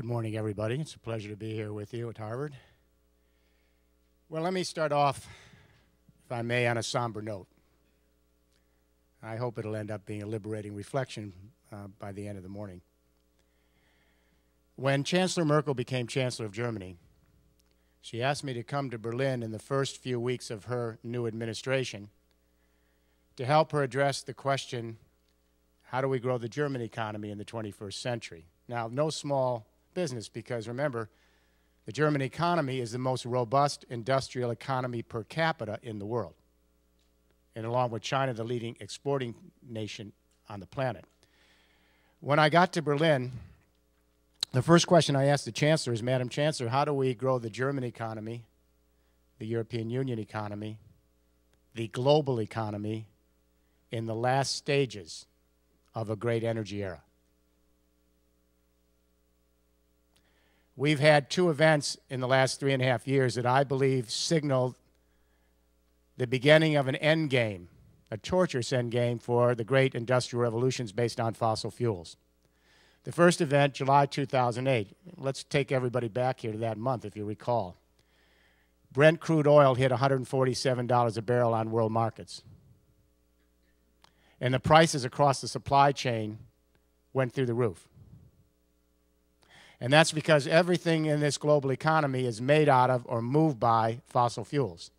Good morning, everybody. It's a pleasure to be here with you at Harvard. Well, let me start off, if I may, on a somber note. I hope it'll end up being a liberating reflection uh, by the end of the morning. When Chancellor Merkel became Chancellor of Germany, she asked me to come to Berlin in the first few weeks of her new administration to help her address the question how do we grow the German economy in the 21st century? Now, no small business because remember, the German economy is the most robust industrial economy per capita in the world, and along with China, the leading exporting nation on the planet. When I got to Berlin, the first question I asked the Chancellor is, Madam Chancellor, how do we grow the German economy, the European Union economy, the global economy in the last stages of a great energy era. We've had two events in the last three and a half years that I believe signaled the beginning of an end game, a torturous end game for the great industrial revolutions based on fossil fuels. The first event, July 2008. Let's take everybody back here to that month, if you recall. Brent crude oil hit $147 a barrel on world markets and the prices across the supply chain went through the roof. And that's because everything in this global economy is made out of or moved by fossil fuels.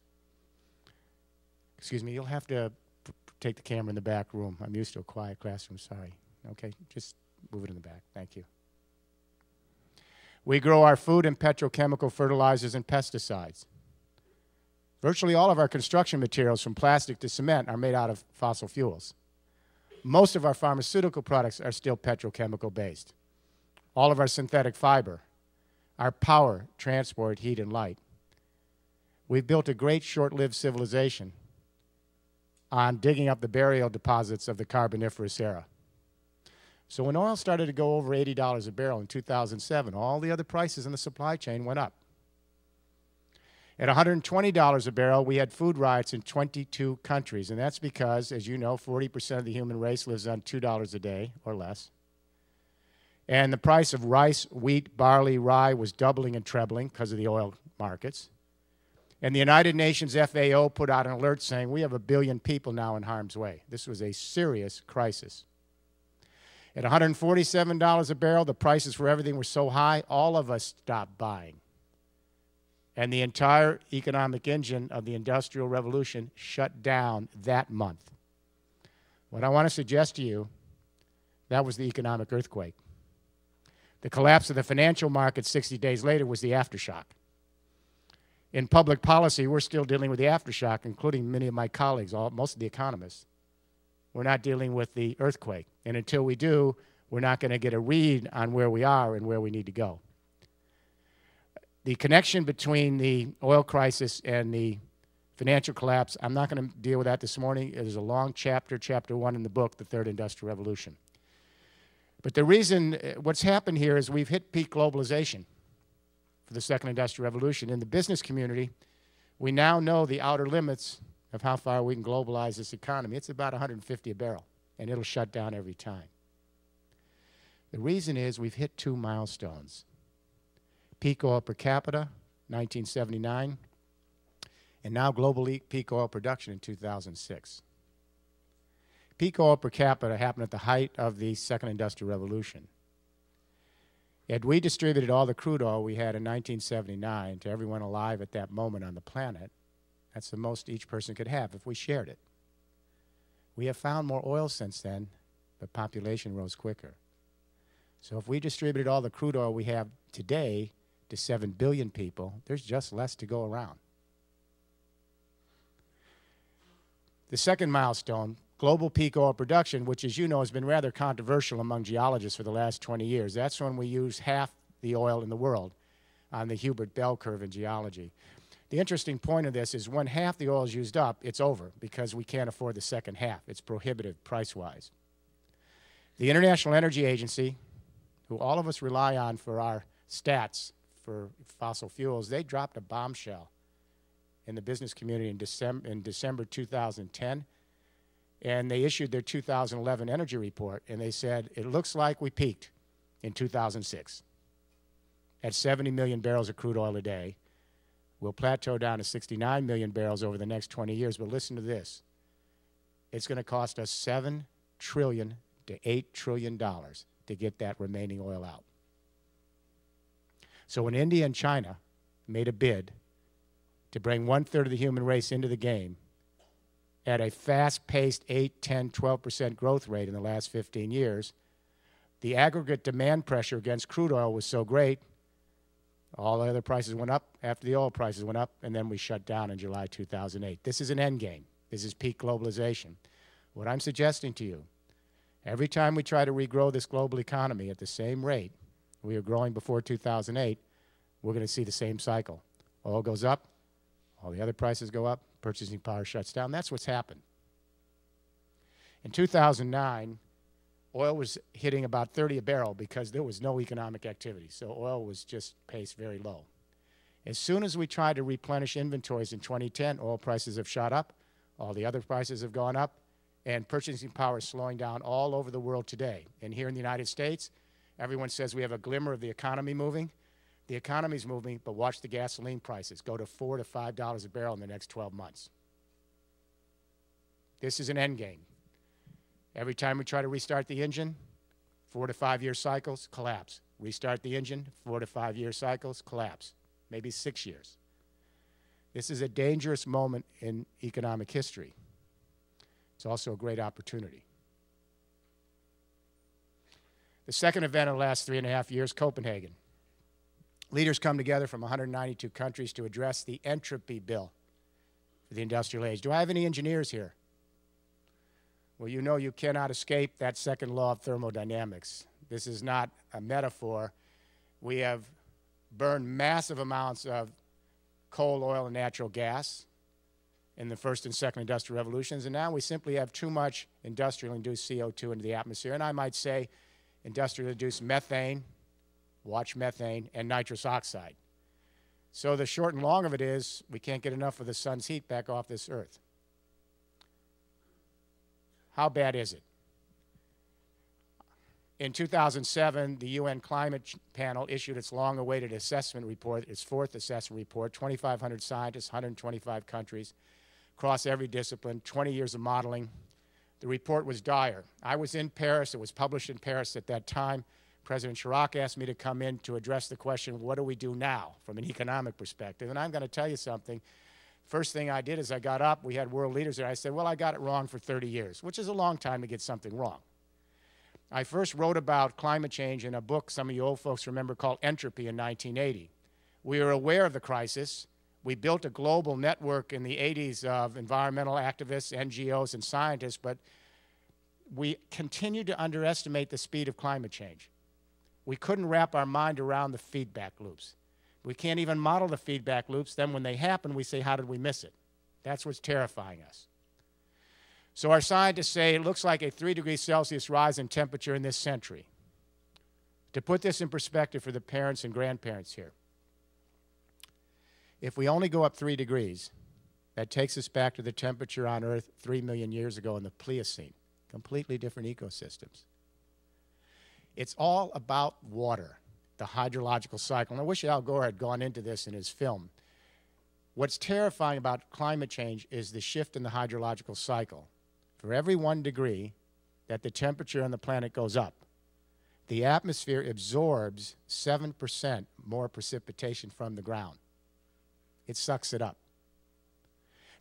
Excuse me, you'll have to take the camera in the back room. I'm used to a quiet classroom, sorry. Okay, just move it in the back. Thank you. We grow our food and petrochemical fertilizers and pesticides. Virtually all of our construction materials, from plastic to cement, are made out of fossil fuels. Most of our pharmaceutical products are still petrochemical based. All of our synthetic fiber, our power, transport, heat, and light. We've built a great short lived civilization on digging up the burial deposits of the Carboniferous era. So when oil started to go over $80 a barrel in 2007, all the other prices in the supply chain went up. At $120 a barrel, we had food riots in 22 countries. And that's because, as you know, 40% of the human race lives on $2 a day or less. And the price of rice, wheat, barley, rye was doubling and trebling because of the oil markets. And the United Nations FAO put out an alert saying we have a billion people now in harm's way. This was a serious crisis. At $147 a barrel, the prices for everything were so high, all of us stopped buying and the entire economic engine of the Industrial Revolution shut down that month. What I want to suggest to you, that was the economic earthquake. The collapse of the financial market 60 days later was the aftershock. In public policy, we're still dealing with the aftershock, including many of my colleagues, all, most of the economists. We're not dealing with the earthquake. And until we do, we're not going to get a read on where we are and where we need to go the connection between the oil crisis and the financial collapse, I'm not going to deal with that this morning. Is a long chapter, chapter one in the book, The Third Industrial Revolution. But the reason, uh, what's happened here is we've hit peak globalization for the Second Industrial Revolution. In the business community, we now know the outer limits of how far we can globalize this economy. It's about 150 a barrel, and it'll shut down every time. The reason is we've hit two milestones peak oil per capita, 1979, and now global peak oil production in 2006. Peak oil per capita happened at the height of the second industrial revolution. Had we distributed all the crude oil we had in 1979 to everyone alive at that moment on the planet, that's the most each person could have if we shared it. We have found more oil since then, but population rose quicker. So if we distributed all the crude oil we have today to 7 billion people, there's just less to go around. The second milestone, global peak oil production, which, as you know, has been rather controversial among geologists for the last 20 years. That's when we use half the oil in the world on the Hubbert bell curve in geology. The interesting point of this is when half the oil is used up, it's over because we can't afford the second half. It's prohibitive price wise. The International Energy Agency, who all of us rely on for our stats for fossil fuels, they dropped a bombshell in the business community in December, in December 2010. And they issued their 2011 energy report, and they said, it looks like we peaked in 2006. at 70 million barrels of crude oil a day. We'll plateau down to 69 million barrels over the next 20 years. But listen to this it's going to cost us 7 trillion to 8 trillion dollars to get that remaining oil out. So when India and China made a bid to bring one third of the human race into the game at a fast paced 8, 10, 12% growth rate in the last 15 years, the aggregate demand pressure against crude oil was so great, all the other prices went up after the oil prices went up, and then we shut down in July 2008. This is an end game. This is peak globalization. What I'm suggesting to you, every time we try to regrow this global economy at the same rate we were growing before 2008, we're going to see the same cycle. Oil goes up, all the other prices go up, purchasing power shuts down. That's what's happened. In 2009, oil was hitting about 30 a barrel because there was no economic activity. So oil was just paced very low. As soon as we tried to replenish inventories in 2010, oil prices have shot up, all the other prices have gone up, and purchasing power is slowing down all over the world today. And here in the United States, everyone says we have a glimmer of the economy moving. The economy's moving, but watch the gasoline prices go to four to five dollars a barrel in the next 12 months. This is an end game. Every time we try to restart the engine, four to five year cycles, collapse. Restart the engine, four to five year cycles, collapse. Maybe six years. This is a dangerous moment in economic history. It's also a great opportunity. The second event of the last three and a half years, Copenhagen. Leaders come together from 192 countries to address the entropy bill for the industrial age. Do I have any engineers here? Well, you know you cannot escape that second law of thermodynamics. This is not a metaphor. We have burned massive amounts of coal, oil, and natural gas in the first and second industrial revolutions, and now we simply have too much industrial induced CO2 into the atmosphere. And I might say industrial induced methane, watch methane, and nitrous oxide. So the short and long of it is we can't get enough of the sun's heat back off this earth. How bad is it? In 2007, the UN Climate Panel issued its long awaited assessment report, its fourth assessment report, 2,500 scientists, 125 countries, across every discipline, 20 years of modeling. The report was dire. I was in Paris, it was published in Paris at that time. President Chirac asked me to come in to address the question, what do we do now from an economic perspective? And I'm going to tell you something. First thing I did is I got up, we had world leaders there. I said, well, I got it wrong for 30 years, which is a long time to get something wrong. I first wrote about climate change in a book some of you old folks remember called Entropy in 1980. We were aware of the crisis. We built a global network in the 80s of environmental activists, NGOs, and scientists, but we continued to underestimate the speed of climate change we couldn't wrap our mind around the feedback loops. We can't even model the feedback loops. Then when they happen, we say, how did we miss it? That's what's terrifying us. So our scientists say it looks like a 3 degrees Celsius rise in temperature in this century. To put this in perspective for the parents and grandparents here, if we only go up 3 degrees, that takes us back to the temperature on Earth 3 million years ago in the Pliocene. Completely different ecosystems. It's all about water, the hydrological cycle. And I wish Al Gore had gone into this in his film. What's terrifying about climate change is the shift in the hydrological cycle. For every one degree that the temperature on the planet goes up, the atmosphere absorbs 7% more precipitation from the ground. It sucks it up.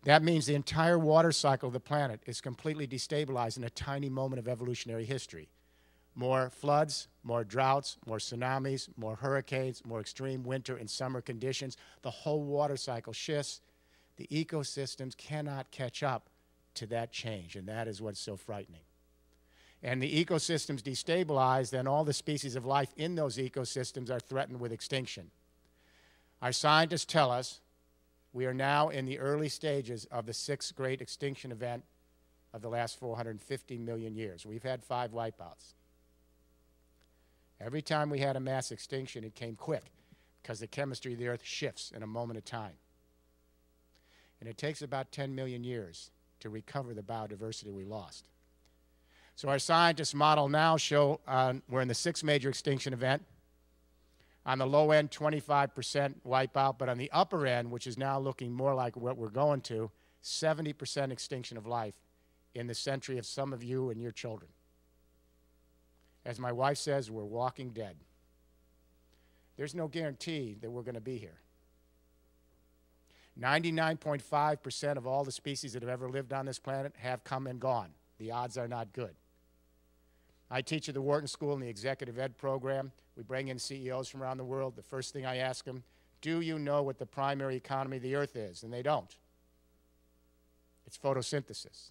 That means the entire water cycle of the planet is completely destabilized in a tiny moment of evolutionary history more floods, more droughts, more tsunamis, more hurricanes, more extreme winter and summer conditions. The whole water cycle shifts. The ecosystems cannot catch up to that change, and that is what's so frightening. And the ecosystems destabilize, then all the species of life in those ecosystems are threatened with extinction. Our scientists tell us we are now in the early stages of the sixth great extinction event of the last 450 million years. We've had five wipeouts. Every time we had a mass extinction, it came quick because the chemistry of the earth shifts in a moment of time. And it takes about 10 million years to recover the biodiversity we lost. So our scientists model now show uh, we're in the sixth major extinction event. On the low end, 25% wipeout, but on the upper end, which is now looking more like what we're going to, 70% extinction of life in the century of some of you and your children. As my wife says, we're walking dead. There's no guarantee that we're going to be here. 99.5% of all the species that have ever lived on this planet have come and gone. The odds are not good. I teach at the Wharton School in the Executive Ed program. We bring in CEOs from around the world. The first thing I ask them, do you know what the primary economy of the earth is? And they don't. It's photosynthesis.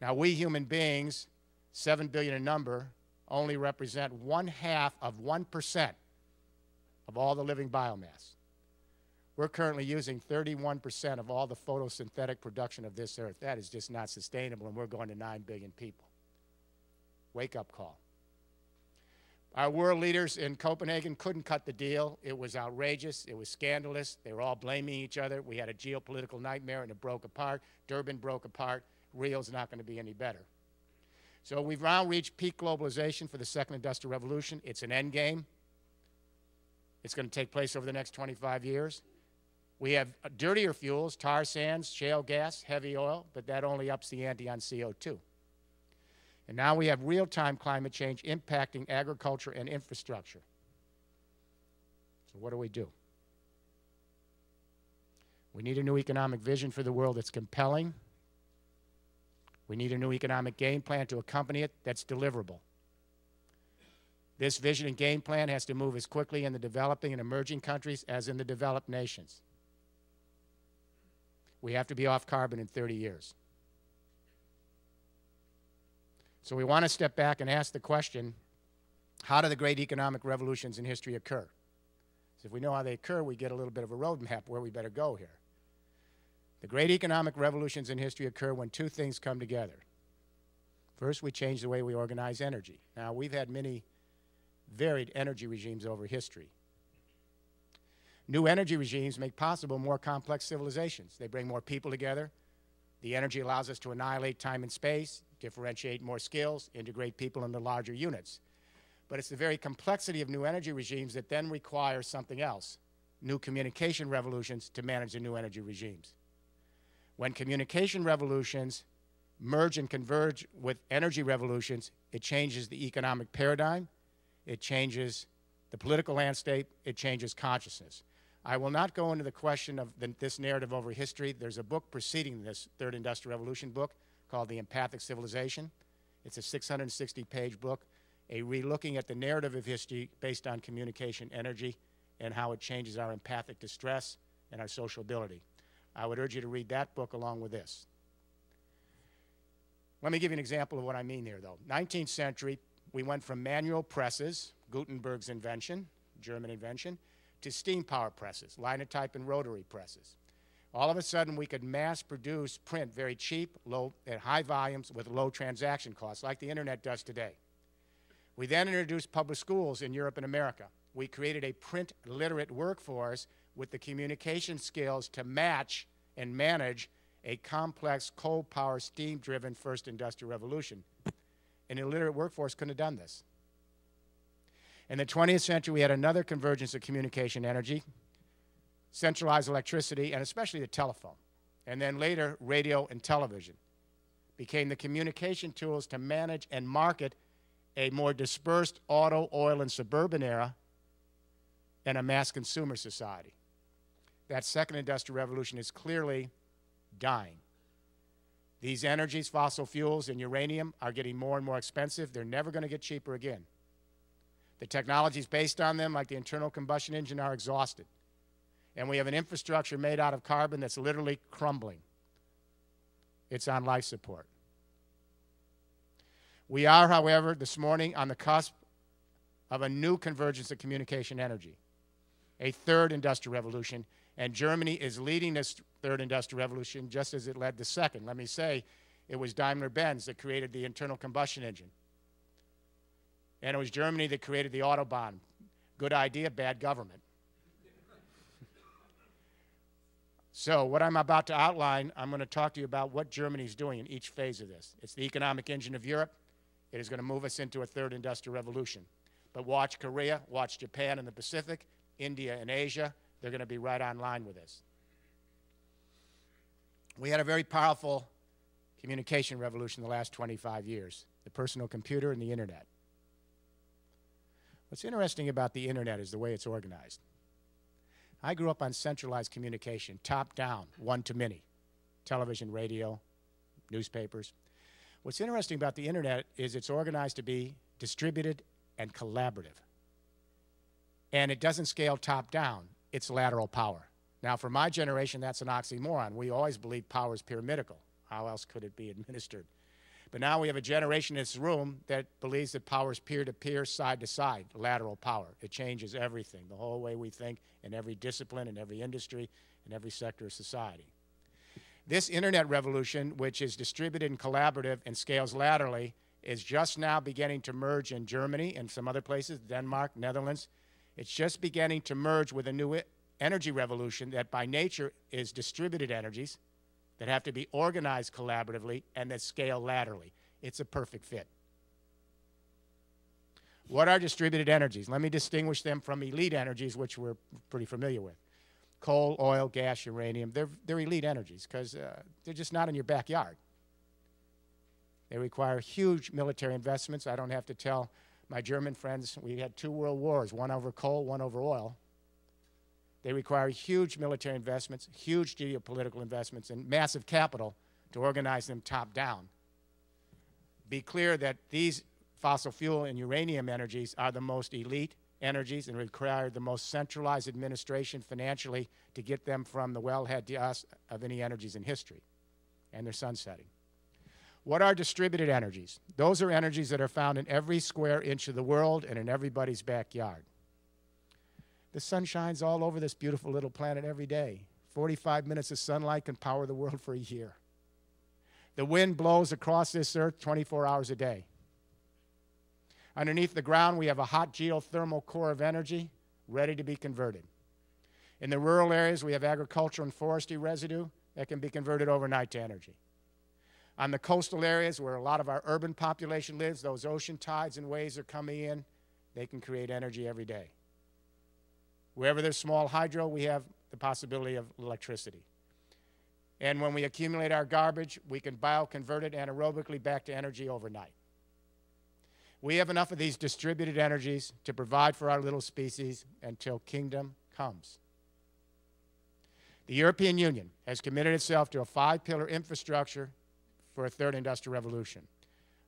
Now, we human beings, 7 billion in number, only represent one half of 1% of all the living biomass. We're currently using 31% of all the photosynthetic production of this earth. That is just not sustainable, and we're going to 9 billion people. Wake up call. Our world leaders in Copenhagen couldn't cut the deal. It was outrageous. It was scandalous. They were all blaming each other. We had a geopolitical nightmare, and it broke apart. Durban broke apart. Rio's not going to be any better. So we've now reached peak globalization for the second industrial revolution. It's an end game. It's going to take place over the next 25 years. We have uh, dirtier fuels, tar sands, shale gas, heavy oil, but that only ups the ante on CO2. And now we have real-time climate change impacting agriculture and infrastructure. So what do we do? We need a new economic vision for the world that's compelling. We need a new economic game plan to accompany it that's deliverable. This vision and game plan has to move as quickly in the developing and emerging countries as in the developed nations. We have to be off carbon in 30 years. So we want to step back and ask the question, how do the great economic revolutions in history occur? If we know how they occur, we get a little bit of a roadmap where we better go here. The great economic revolutions in history occur when two things come together. First, we change the way we organize energy. Now, we've had many varied energy regimes over history. New energy regimes make possible more complex civilizations. They bring more people together. The energy allows us to annihilate time and space, differentiate more skills, integrate people into larger units. But it's the very complexity of new energy regimes that then requires something else, new communication revolutions to manage the new energy regimes. When communication revolutions merge and converge with energy revolutions, it changes the economic paradigm, it changes the political landscape, it changes consciousness. I will not go into the question of the, this narrative over history. There's a book preceding this Third Industrial Revolution book called The Empathic Civilization. It's a 660 page book, a relooking at the narrative of history based on communication energy and how it changes our empathic distress and our social ability. I would urge you to read that book along with this. Let me give you an example of what I mean here, though. 19th century, we went from manual presses, Gutenberg's invention, German invention, to steam power presses, linotype and rotary presses. All of a sudden, we could mass produce print very cheap, low, at high volumes with low transaction costs, like the internet does today. We then introduced public schools in Europe and America. We created a print literate workforce with the communication skills to match and manage a complex coal power steam driven first industrial revolution. An illiterate workforce couldn't have done this. In the 20th century, we had another convergence of communication energy, centralized electricity, and especially the telephone. And then later, radio and television became the communication tools to manage and market a more dispersed auto, oil, and suburban era and a mass consumer society. That second industrial revolution is clearly dying. These energies, fossil fuels, and uranium are getting more and more expensive. They're never going to get cheaper again. The technologies based on them, like the internal combustion engine, are exhausted. And we have an infrastructure made out of carbon that's literally crumbling. It's on life support. We are, however, this morning on the cusp of a new convergence of communication energy, a third industrial revolution, and Germany is leading this third industrial revolution just as it led the second. Let me say, it was Daimler Benz that created the internal combustion engine. And it was Germany that created the Autobahn. Good idea, bad government. so, what I'm about to outline, I'm going to talk to you about what Germany is doing in each phase of this. It's the economic engine of Europe. It is going to move us into a third industrial revolution. But watch Korea, watch Japan and the Pacific, India and Asia. They're going to be right on line with this. We had a very powerful communication revolution in the last 25 years the personal computer and the internet. What's interesting about the internet is the way it's organized. I grew up on centralized communication, top down, one to many television, radio, newspapers. What's interesting about the internet is it's organized to be distributed and collaborative. And it doesn't scale top down, it's lateral power. Now, for my generation, that's an oxymoron. We always believed power is pyramidal. How else could it be administered? But now we have a generation in this room that believes that power is peer to peer, side to side, lateral power. It changes everything, the whole way we think in every discipline, in every industry, in every sector of society. This internet revolution, which is distributed and collaborative and scales laterally, is just now beginning to merge in Germany and some other places, Denmark, Netherlands. It's just beginning to merge with a new energy revolution that by nature is distributed energies that have to be organized collaboratively and that scale laterally. It's a perfect fit. What are distributed energies? Let me distinguish them from elite energies, which we're pretty familiar with coal, oil, gas, uranium, they're, they're elite energies because uh, they're just not in your backyard. They require huge military investments. I don't have to tell my German friends we had two world wars, one over coal, one over oil. They require huge military investments, huge geopolitical investments, and massive capital to organize them top down. Be clear that these fossil fuel and uranium energies are the most elite energies and require the most centralized administration financially to get them from the wellhead to us of any energies in history. And they're sunsetting. What are distributed energies? Those are energies that are found in every square inch of the world and in everybody's backyard. The sun shines all over this beautiful little planet every day. 45 minutes of sunlight can power the world for a year. The wind blows across this earth 24 hours a day. Underneath the ground, we have a hot geothermal core of energy ready to be converted. In the rural areas, we have agricultural and forestry residue that can be converted overnight to energy. On the coastal areas where a lot of our urban population lives, those ocean tides and waves are coming in, they can create energy every day. Wherever there's small hydro, we have the possibility of electricity. And when we accumulate our garbage, we can bioconvert it anaerobically back to energy overnight. We have enough of these distributed energies to provide for our little species until kingdom comes. The European Union has committed itself to a five pillar infrastructure for a third industrial revolution.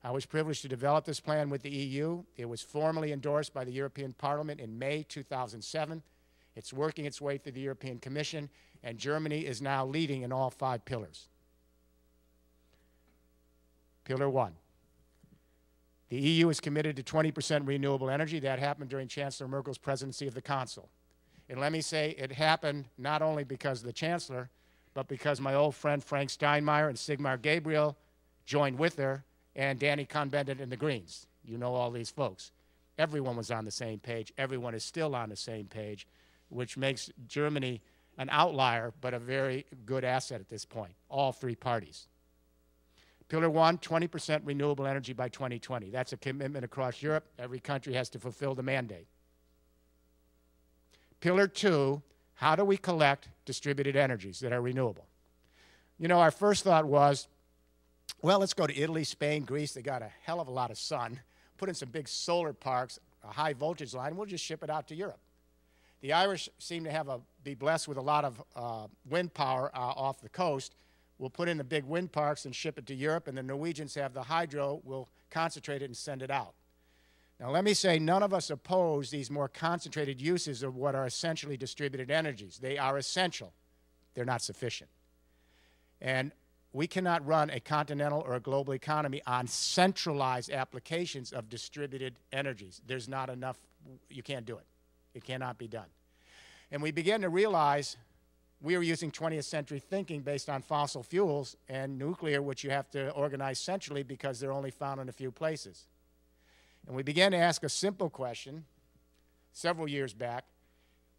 I was privileged to develop this plan with the EU. It was formally endorsed by the European Parliament in May 2007. It's working its way through the European Commission, and Germany is now leading in all five pillars. Pillar one the EU is committed to 20% renewable energy. That happened during Chancellor Merkel's presidency of the Council. And let me say, it happened not only because the Chancellor, but because my old friend Frank Steinmeier and Sigmar Gabriel joined with her, and Danny Cohn-Bendit and the Greens. You know all these folks. Everyone was on the same page. Everyone is still on the same page, which makes Germany an outlier, but a very good asset at this point, all three parties. Pillar one, 20% renewable energy by 2020. That's a commitment across Europe. Every country has to fulfill the mandate. Pillar two, how do we collect distributed energies that are renewable? You know, our first thought was, well, let's go to Italy, Spain, Greece. They got a hell of a lot of sun. Put in some big solar parks, a high voltage line, we'll just ship it out to Europe. The Irish seem to have a, be blessed with a lot of uh, wind power uh, off the coast, We'll put in the big wind parks and ship it to Europe, and the Norwegians have the hydro. We'll concentrate it and send it out. Now, let me say, none of us oppose these more concentrated uses of what are essentially distributed energies. They are essential, they're not sufficient. And we cannot run a continental or a global economy on centralized applications of distributed energies. There's not enough, you can't do it. It cannot be done. And we begin to realize we were using 20th century thinking based on fossil fuels and nuclear, which you have to organize centrally because they're only found in a few places. And we began to ask a simple question several years back.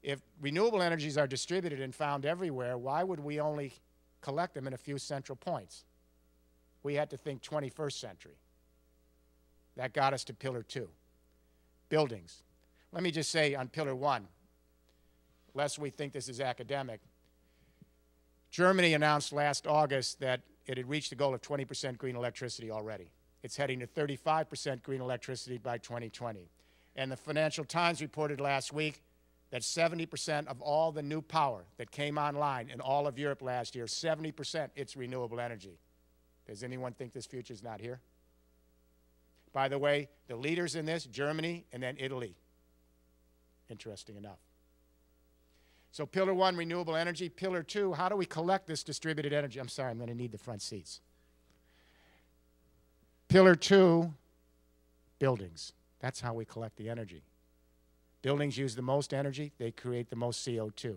If renewable energies are distributed and found everywhere, why would we only collect them in a few central points? We had to think 21st century. That got us to pillar two. buildings. Let me just say on pillar one, lest we think this is academic, Germany announced last August that it had reached the goal of 20% green electricity already. It's heading to 35% green electricity by 2020. And the Financial Times reported last week that 70% of all the new power that came online in all of Europe last year, 70% it's renewable energy. Does anyone think this future is not here? By the way, the leaders in this, Germany and then Italy. Interesting enough. So pillar one, renewable energy. Pillar two, how do we collect this distributed energy? I'm sorry, I'm going to need the front seats. Pillar two, buildings. That's how we collect the energy. Buildings use the most energy, they create the most CO2.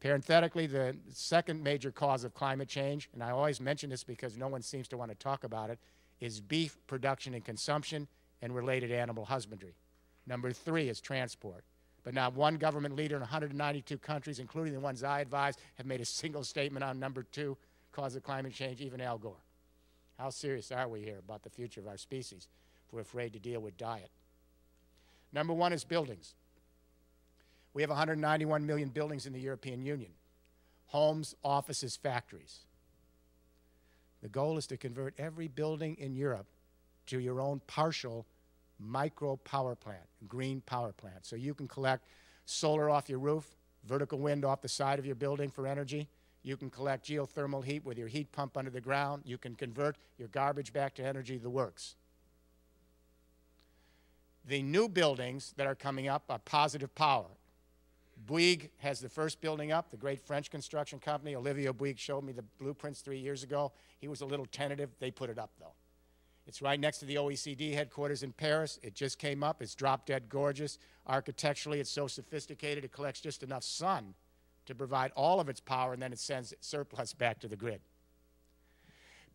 Parenthetically, the second major cause of climate change, and I always mention this because no one seems to want to talk about it, is beef production and consumption and related animal husbandry. Number three is transport. But not one government leader in 192 countries, including the ones I advise, have made a single statement on number two, cause of climate change, even Al Gore. How serious are we here about the future of our species if we're afraid to deal with diet? Number one is buildings. We have 191 million buildings in the European Union homes, offices, factories. The goal is to convert every building in Europe to your own partial micro power plant, green power plant. So you can collect solar off your roof, vertical wind off the side of your building for energy. You can collect geothermal heat with your heat pump under the ground. You can convert your garbage back to energy, the works. The new buildings that are coming up are positive power. Bouygues has the first building up, the great French construction company. Olivier Bouygues showed me the blueprints three years ago. He was a little tentative. They put it up, though. It's right next to the OECD headquarters in Paris. It just came up. It's drop dead gorgeous. Architecturally, it's so sophisticated, it collects just enough sun to provide all of its power, and then it sends surplus back to the grid.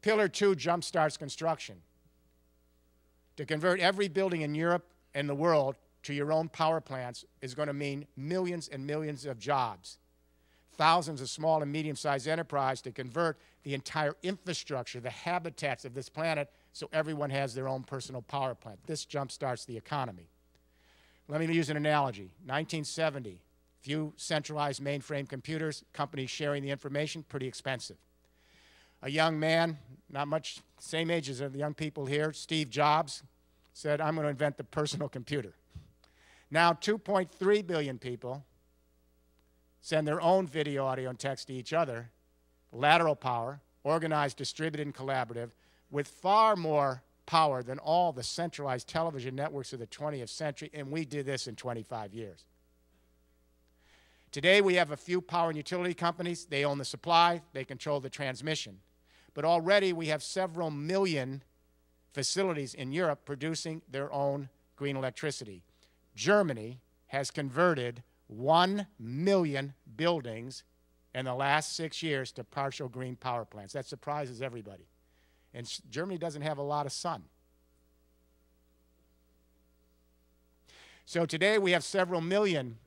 Pillar two jumpstarts construction. To convert every building in Europe and the world to your own power plants is going to mean millions and millions of jobs, thousands of small and medium sized enterprises to convert the entire infrastructure, the habitats of this planet, so everyone has their own personal power plant. This jumpstarts the economy. Let me use an analogy 1970, few centralized mainframe computers, companies sharing the information, pretty expensive. A young man, not much, same age as the young people here, Steve Jobs, said, I'm going to invent the personal computer. Now, 2.3 billion people send their own video, audio, and text to each other, lateral power, organized, distributed, and collaborative, with far more power than all the centralized television networks of the 20th century, and we did this in 25 years. Today, we have a few power and utility companies. They own the supply, they control the transmission. But already, we have several million facilities in Europe producing their own green electricity. Germany has converted 1 million buildings in the last six years to partial green power plants. That surprises everybody. And Germany doesn't have a lot of sun. So today we have several million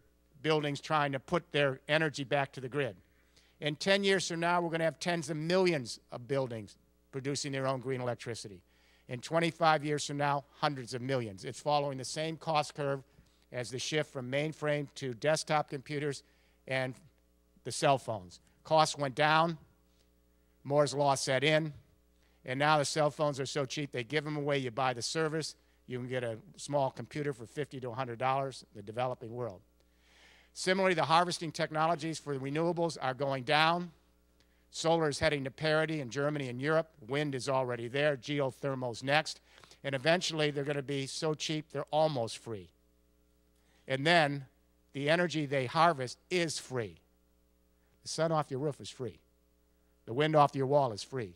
buildings trying to put their energy back to the grid. In 10 years from now, we're going to have tens of millions of buildings producing their own green electricity. In 25 years from now, hundreds of millions. It's following the same cost curve as the shift from mainframe to desktop computers and the cell phones. Costs went down, Moore's Law set in, and now the cell phones are so cheap they give them away. You buy the service, you can get a small computer for 50 to $100 in the developing world. Similarly, the harvesting technologies for the renewables are going down. Solar is heading to parity in Germany and Europe. Wind is already there. Geothermal's next. And eventually, they're going to be so cheap, they're almost free. And then the energy they harvest is free. The sun off your roof is free. The wind off your wall is free.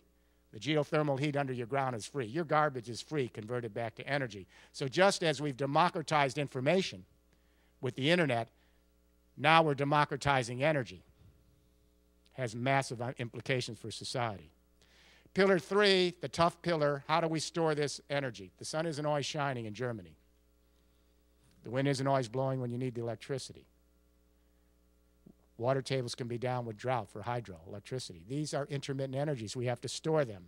The geothermal heat under your ground is free. Your garbage is free, converted back to energy. So just as we've democratized information with the internet, now we're democratizing energy. Has massive uh, implications for society. Pillar three, the tough pillar, how do we store this energy? The sun isn't always shining in Germany. The wind isn't always blowing when you need the electricity. Water tables can be down with drought for hydro, electricity. These are intermittent energies. We have to store them.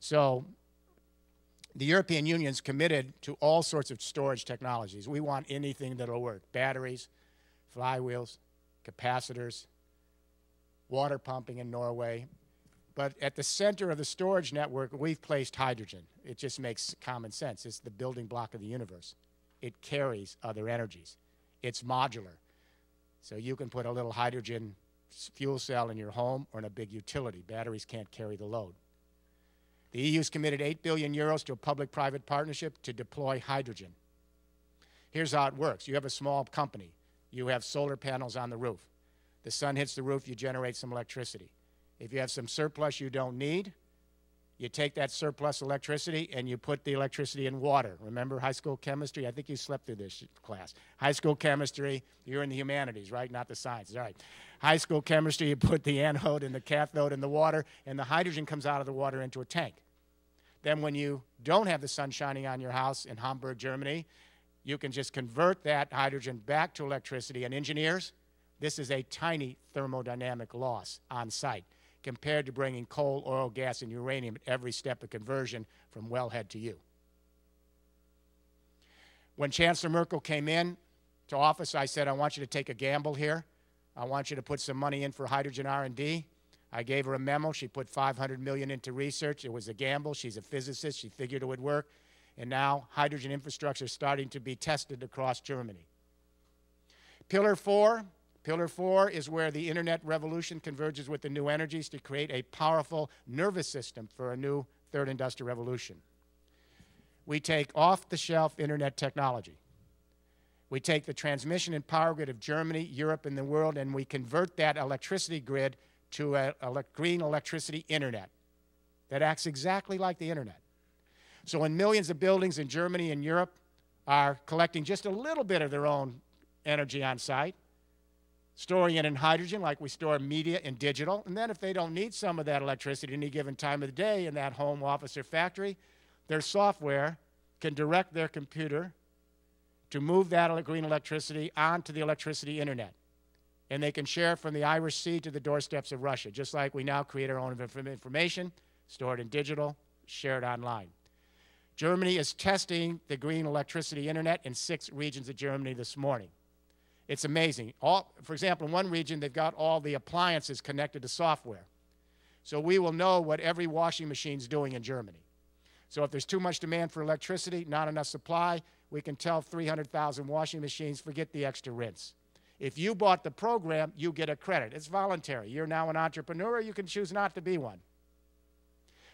So the European Union's committed to all sorts of storage technologies. We want anything that'll work batteries, flywheels, capacitors, water pumping in Norway. But at the center of the storage network, we've placed hydrogen. It just makes common sense. It's the building block of the universe. It carries other energies. It's modular. So you can put a little hydrogen fuel cell in your home or in a big utility. Batteries can't carry the load. The EU's committed 8 billion euros to a public-private partnership to deploy hydrogen. Here's how it works. You have a small company. You have solar panels on the roof. The sun hits the roof, you generate some electricity. If you have some surplus you don't need, you take that surplus electricity and you put the electricity in water. Remember high school chemistry? I think you slept through this class. High school chemistry, you're in the humanities, right? Not the sciences. All right. High school chemistry, you put the anode and the cathode in the water, and the hydrogen comes out of the water into a tank. Then when you don't have the sun shining on your house in Hamburg, Germany, you can just convert that hydrogen back to electricity. And engineers, this is a tiny thermodynamic loss on site compared to bringing coal, oil, gas, and uranium at every step of conversion from wellhead to you. When Chancellor Merkel came in to office, I said, I want you to take a gamble here. I want you to put some money in for hydrogen R&D. I gave her a memo. She put 500 million into research. It was a gamble. She's a physicist. She figured it would work. And now hydrogen infrastructure is starting to be tested across Germany. Pillar four, Pillar four is where the internet revolution converges with the new energies to create a powerful nervous system for a new third industrial revolution. We take off-the-shelf internet technology. We take the transmission and power grid of Germany, Europe, and the world, and we convert that electricity grid to a, a green electricity internet that acts exactly like the internet. So when millions of buildings in Germany and Europe are collecting just a little bit of their own energy on site, storing it in hydrogen like we store media in digital. And then if they don't need some of that electricity at any given time of the day in that home, office, or factory, their software can direct their computer to move that green electricity onto the electricity internet. And they can share it from the Irish Sea to the doorsteps of Russia, just like we now create our own information, store it in digital, share it online. Germany is testing the green electricity internet in six regions of Germany this morning. It's amazing. All, for example, in one region, they've got all the appliances connected to software. So we will know what every washing machine is doing in Germany. So if there's too much demand for electricity, not enough supply, we can tell 300,000 washing machines, forget the extra rinse. If you bought the program, you get a credit. It's voluntary. You're now an entrepreneur, you can choose not to be one.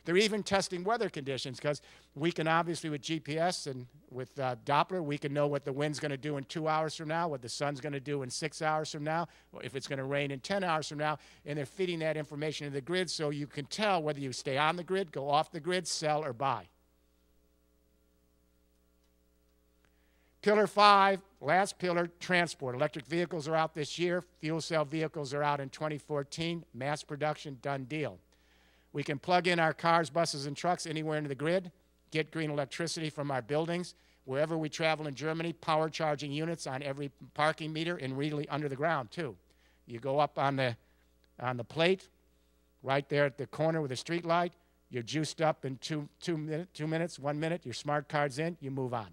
They're even testing weather conditions because we can obviously, with GPS and with uh, Doppler, we can know what the wind's going to do in two hours from now, what the sun's going to do in six hours from now, if it's going to rain in 10 hours from now. And they're feeding that information into the grid so you can tell whether you stay on the grid, go off the grid, sell, or buy. Pillar five, last pillar, transport. Electric vehicles are out this year. Fuel cell vehicles are out in 2014. Mass production, done deal. We can plug in our cars, buses, and trucks anywhere into the grid, get green electricity from our buildings. Wherever we travel in Germany, power charging units on every parking meter and really under the ground, too. You go up on the, on the plate, right there at the corner with a street light, you're juiced up in two, two, minute, two minutes, one minute, your smart card's in, you move on.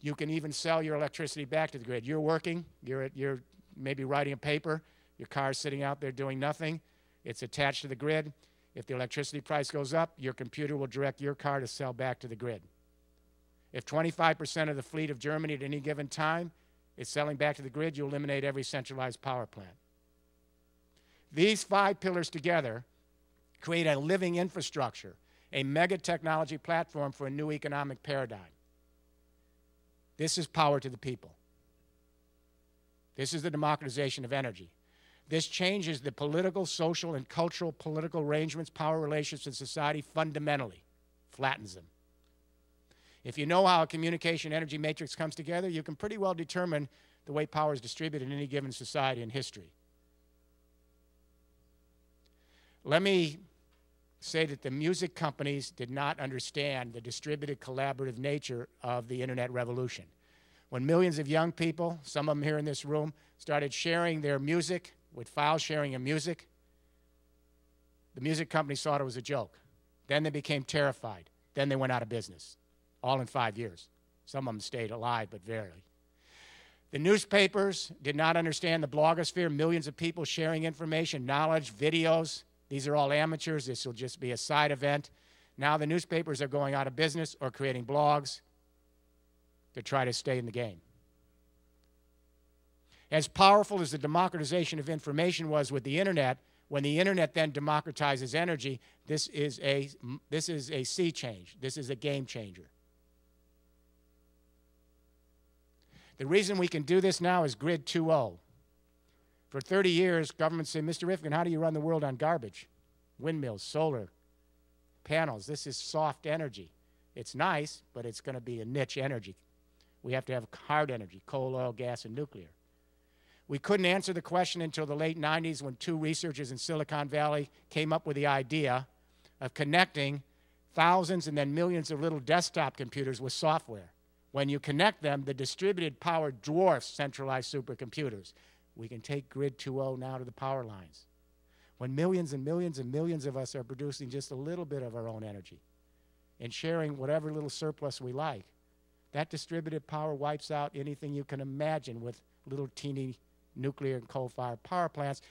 You can even sell your electricity back to the grid. You're working, you're, at, you're maybe writing a paper, your car's sitting out there doing nothing, it's attached to the grid. If the electricity price goes up, your computer will direct your car to sell back to the grid. If 25% of the fleet of Germany at any given time is selling back to the grid, you eliminate every centralized power plant. These five pillars together create a living infrastructure, a mega technology platform for a new economic paradigm. This is power to the people. This is the democratization of energy. This changes the political, social, and cultural political arrangements, power relations in society fundamentally, flattens them. If you know how a communication energy matrix comes together, you can pretty well determine the way power is distributed in any given society in history. Let me say that the music companies did not understand the distributed collaborative nature of the internet revolution. When millions of young people, some of them here in this room, started sharing their music with file sharing and music. The music company thought it was a joke. Then they became terrified. Then they went out of business, all in five years. Some of them stayed alive, but barely. The newspapers did not understand the blogosphere, millions of people sharing information, knowledge, videos. These are all amateurs. This will just be a side event. Now the newspapers are going out of business or creating blogs to try to stay in the game. As powerful as the democratization of information was with the internet, when the internet then democratizes energy, this is a, this is a sea change. This is a game changer. The reason we can do this now is Grid 2.0. For 30 years, governments say, Mr. Rifkin, how do you run the world on garbage? Windmills, solar, panels. This is soft energy. It's nice, but it's going to be a niche energy. We have to have hard energy, coal, oil, gas, and nuclear. We couldn't answer the question until the late 90s when two researchers in Silicon Valley came up with the idea of connecting thousands and then millions of little desktop computers with software. When you connect them, the distributed power dwarfs centralized supercomputers. We can take Grid 2.0 now to the power lines. When millions and millions and millions of us are producing just a little bit of our own energy and sharing whatever little surplus we like, that distributed power wipes out anything you can imagine with little teeny nuclear and coal-fired power plants.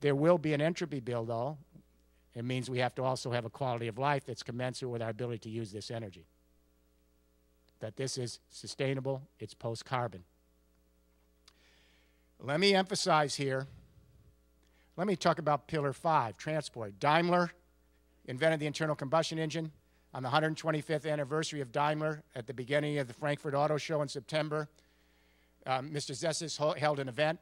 There will be an entropy bill, though. It means we have to also have a quality of life that's commensurate with our ability to use this energy. That this is sustainable, it's post-carbon. Let me emphasize here, let me talk about pillar five, transport. Daimler invented the internal combustion engine on the 125th anniversary of Daimler at the beginning of the Frankfurt Auto Show in September. Um, Mr. Zetsche held an event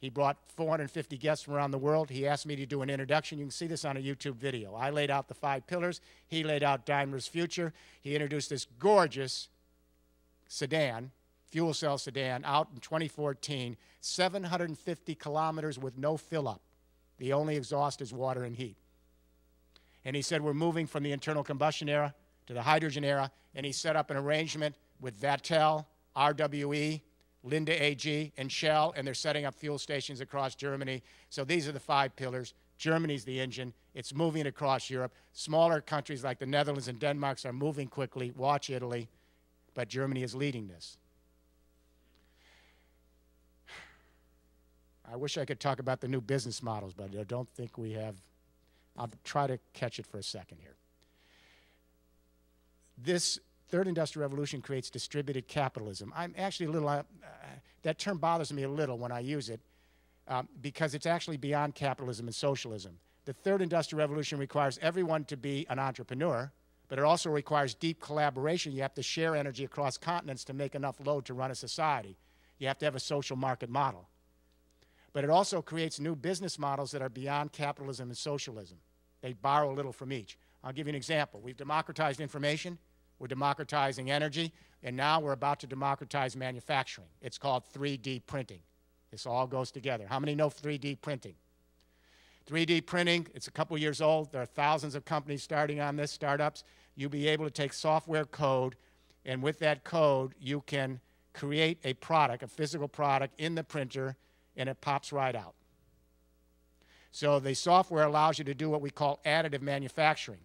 he brought 450 guests from around the world. He asked me to do an introduction. You can see this on a YouTube video. I laid out the five pillars. He laid out Daimler's future. He introduced this gorgeous sedan, fuel cell sedan, out in 2014, 750 kilometers with no fill up. The only exhaust is water and heat. And he said, We're moving from the internal combustion era to the hydrogen era. And he set up an arrangement with Vattel, RWE, Linde AG, and Shell, and they're setting up fuel stations across Germany. So these are the five pillars. Germany's the engine. It's moving across Europe. Smaller countries like the Netherlands and Denmark are moving quickly. Watch Italy. But Germany is leading this. I wish I could talk about the new business models, but I don't think we have. I'll try to catch it for a second here. This third industrial revolution creates distributed capitalism. I'm actually a little, uh, that term bothers me a little when I use it um, because it's actually beyond capitalism and socialism. The third industrial revolution requires everyone to be an entrepreneur, but it also requires deep collaboration. You have to share energy across continents to make enough load to run a society. You have to have a social market model. But it also creates new business models that are beyond capitalism and socialism. They borrow a little from each. I'll give you an example. We've democratized information. We're democratizing energy, and now we're about to democratize manufacturing. It's called 3D printing. This all goes together. How many know 3D printing? 3D printing, it's a couple years old. There are thousands of companies starting on this, startups. You'll be able to take software code, and with that code, you can create a product, a physical product in the printer, and it pops right out. So the software allows you to do what we call additive manufacturing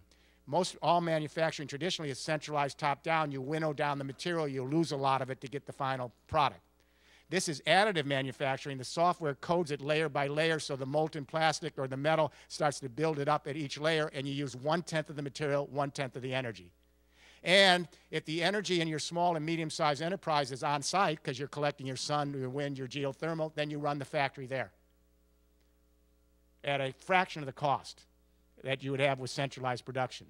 most all manufacturing traditionally is centralized top down. You winnow down the material, you lose a lot of it to get the final product. This is additive manufacturing. The software codes it layer by layer so the molten plastic or the metal starts to build it up at each layer, and you use one tenth of the material, one tenth of the energy. And if the energy in your small and medium sized enterprise is on site because you're collecting your sun, your wind, your geothermal, then you run the factory there at a fraction of the cost that you would have with centralized production.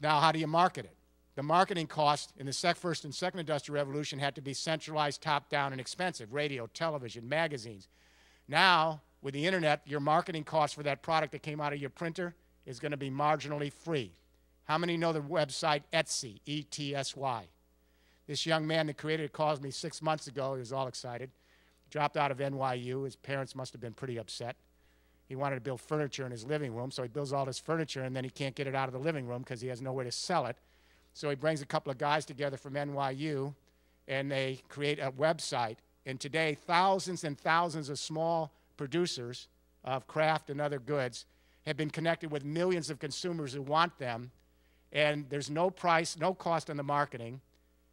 Now, how do you market it? The marketing cost in the first and second industrial revolution had to be centralized, top down, and expensive radio, television, magazines. Now, with the internet, your marketing cost for that product that came out of your printer is going to be marginally free. How many know the website Etsy, E T S Y? This young man that created it called me six months ago. He was all excited. Dropped out of NYU. His parents must have been pretty upset. He wanted to build furniture in his living room, so he builds all this furniture and then he can't get it out of the living room because he has nowhere to sell it. So he brings a couple of guys together from NYU and they create a website. And today, thousands and thousands of small producers of craft and other goods have been connected with millions of consumers who want them. and there's no price, no cost on the marketing,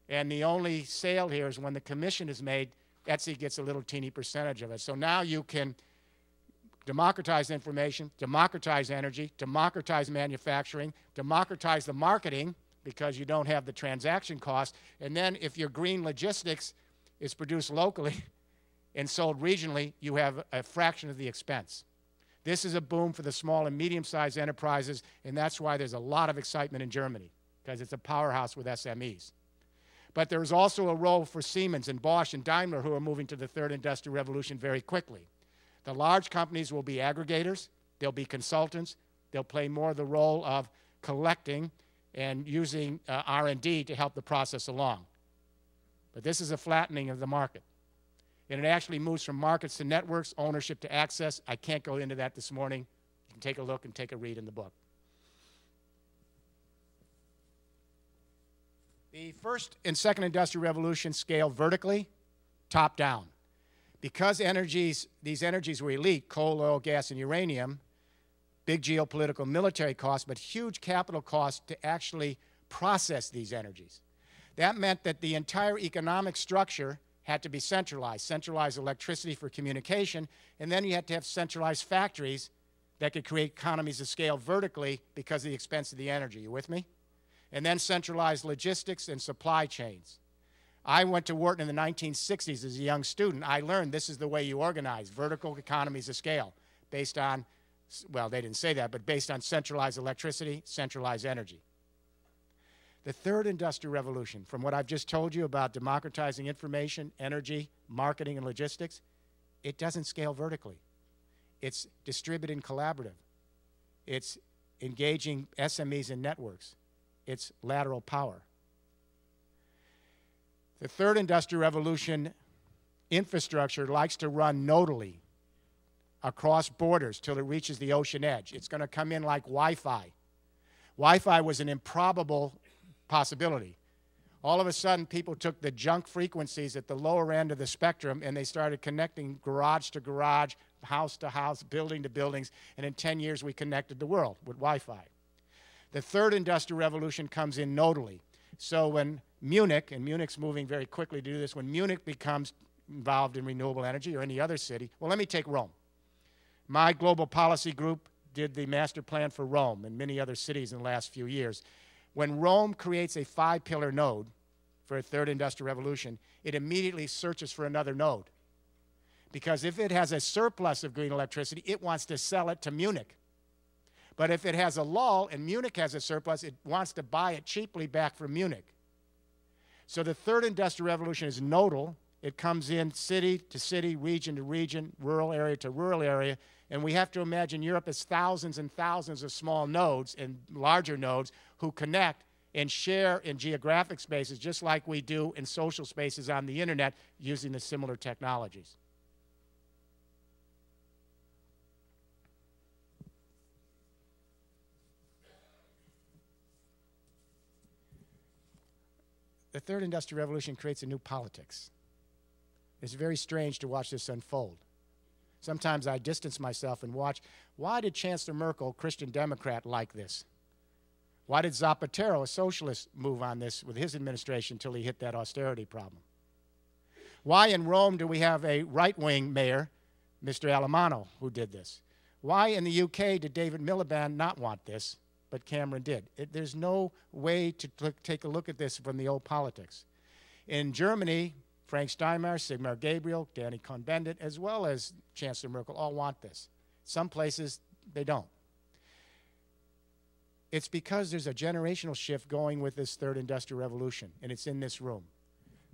and the only sale here is when the commission is made, Etsy gets a little teeny percentage of it. So now you can democratize information, democratize energy, democratize manufacturing, democratize the marketing because you don't have the transaction cost. And then if your green logistics is produced locally and sold regionally, you have a fraction of the expense. This is a boom for the small and medium-sized enterprises, and that's why there's a lot of excitement in Germany, because it's a powerhouse with SMEs. But there's also a role for Siemens and Bosch and Daimler who are moving to the third industrial revolution very quickly. The large companies will be aggregators, they'll be consultants, they'll play more the role of collecting and using uh, R&D to help the process along. But this is a flattening of the market. And it actually moves from markets to networks, ownership to access. I can't go into that this morning. You can take a look and take a read in the book. The first and second industrial revolution scale vertically, top down. Because energies, these energies were elite, coal, oil, gas, and uranium, big geopolitical military costs, but huge capital costs to actually process these energies. That meant that the entire economic structure had to be centralized, centralized electricity for communication, and then you had to have centralized factories that could create economies of scale vertically because of the expense of the energy. You with me? and then centralized logistics and supply chains. I went to Wharton in the 1960s as a young student. I learned this is the way you organize vertical economies of scale based on, well, they didn't say that, but based on centralized electricity, centralized energy. The third industrial revolution, from what I've just told you about democratizing information, energy, marketing, and logistics, it doesn't scale vertically. It's distributed and collaborative. It's engaging SMEs and networks its lateral power. The third industrial revolution infrastructure likes to run nodally across borders till it reaches the ocean edge. It's going to come in like Wi Fi. Wi Fi was an improbable possibility. All of a sudden, people took the junk frequencies at the lower end of the spectrum and they started connecting garage to garage, house to house, building to buildings, and in 10 years, we connected the world with Wi Fi. The third industrial revolution comes in nodally. So when Munich, and Munich's moving very quickly to do this, when Munich becomes involved in renewable energy or any other city, well, let me take Rome. My global policy group did the master plan for Rome and many other cities in the last few years. When Rome creates a five pillar node for a third industrial revolution, it immediately searches for another node. Because if it has a surplus of green electricity, it wants to sell it to Munich. But if it has a lull and Munich has a surplus, it wants to buy it cheaply back from Munich. So the third industrial revolution is nodal. It comes in city to city, region to region, rural area to rural area. And we have to imagine Europe as thousands and thousands of small nodes and larger nodes who connect and share in geographic spaces just like we do in social spaces on the internet using the similar technologies. The third industrial revolution creates a new politics. It's very strange to watch this unfold. Sometimes I distance myself and watch why did Chancellor Merkel, Christian Democrat, like this? Why did Zapatero, a socialist, move on this with his administration until he hit that austerity problem? Why in Rome do we have a right wing mayor, Mr. Alemanno, who did this? Why in the UK did David Miliband not want this? But Cameron did. It, there's no way to take a look at this from the old politics. In Germany, Frank Steinmeier, Sigmar Gabriel, Dany Cohn-Bendit, as well as Chancellor Merkel all want this. Some places they don't. It's because there's a generational shift going with this third industrial revolution, and it's in this room.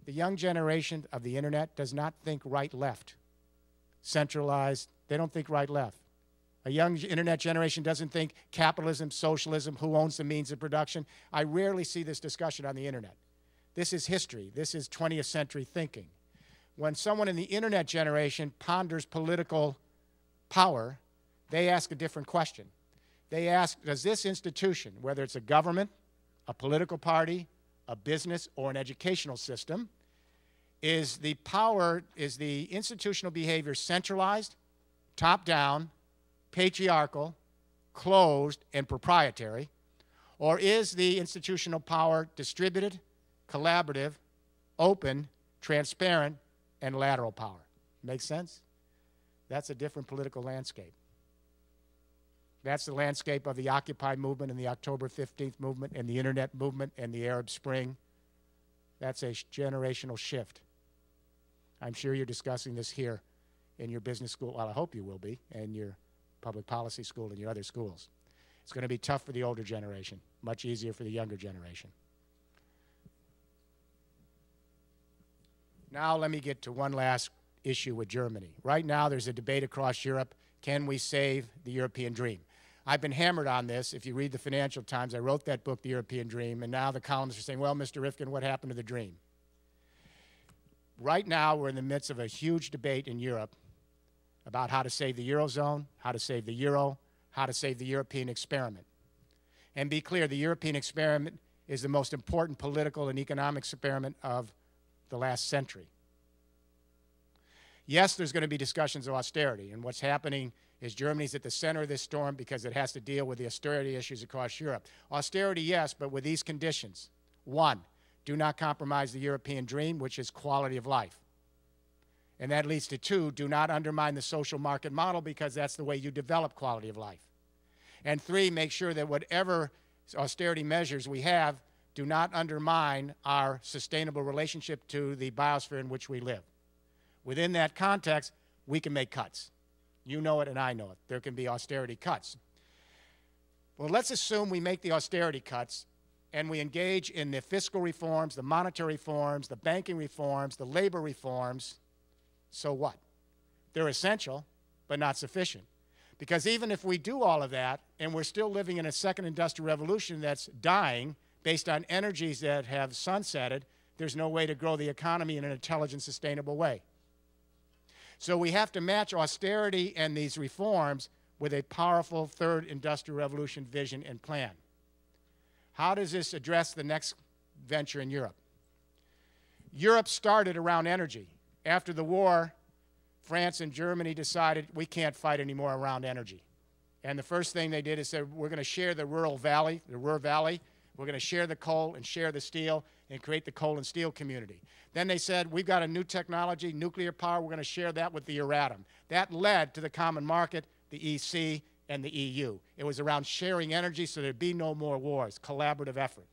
The young generation of the internet does not think right left, centralized. They don't think right left. A young internet generation doesn't think capitalism, socialism, who owns the means of production. I rarely see this discussion on the internet. This is history. This is 20th century thinking. When someone in the internet generation ponders political power, they ask a different question. They ask, does this institution, whether it's a government, a political party, a business, or an educational system, is the power, is the institutional behavior centralized, top down, patriarchal, closed, and proprietary? Or is the institutional power distributed, collaborative, open, transparent, and lateral power? Make sense? That's a different political landscape. That's the landscape of the Occupy movement and the October 15th movement and the Internet movement and the Arab Spring. That's a generational shift. I'm sure you're discussing this here in your business school. Well, I hope you will be, and your public policy school and your other schools. It's going to be tough for the older generation, much easier for the younger generation. Now, let me get to one last issue with Germany. Right now, there's a debate across Europe can we save the European dream? I've been hammered on this. If you read the Financial Times, I wrote that book, The European Dream, and now the columnists are saying, well, Mr. Rifkin, what happened to the dream? Right now, we're in the midst of a huge debate in Europe about how to save the Eurozone, how to save the Euro, how to save the European experiment. And be clear, the European experiment is the most important political and economic experiment of the last century. Yes, there's going to be discussions of austerity, and what's happening is Germany's at the center of this storm because it has to deal with the austerity issues across Europe. Austerity, yes, but with these conditions. One, do not compromise the European dream, which is quality of life. And that leads to two, do not undermine the social market model because that's the way you develop quality of life. And three, make sure that whatever austerity measures we have do not undermine our sustainable relationship to the biosphere in which we live. Within that context, we can make cuts. You know it and I know it. There can be austerity cuts. Well, let's assume we make the austerity cuts and we engage in the fiscal reforms, the monetary reforms, the banking reforms, the labor reforms. So what? They're essential, but not sufficient. Because even if we do all of that and we're still living in a second industrial revolution that's dying based on energies that have sunsetted, there's no way to grow the economy in an intelligent, sustainable way. So we have to match austerity and these reforms with a powerful third industrial revolution vision and plan. How does this address the next venture in Europe? Europe started around energy. After the war, France and Germany decided we can't fight anymore around energy. And the first thing they did is said, we're going to share the rural valley, the Ruhr Valley. We're going to share the coal and share the steel and create the coal and steel community. Then they said, we've got a new technology, nuclear power, we're going to share that with the Euratom. That led to the common market, the EC, and the EU. It was around sharing energy so there'd be no more wars, collaborative effort.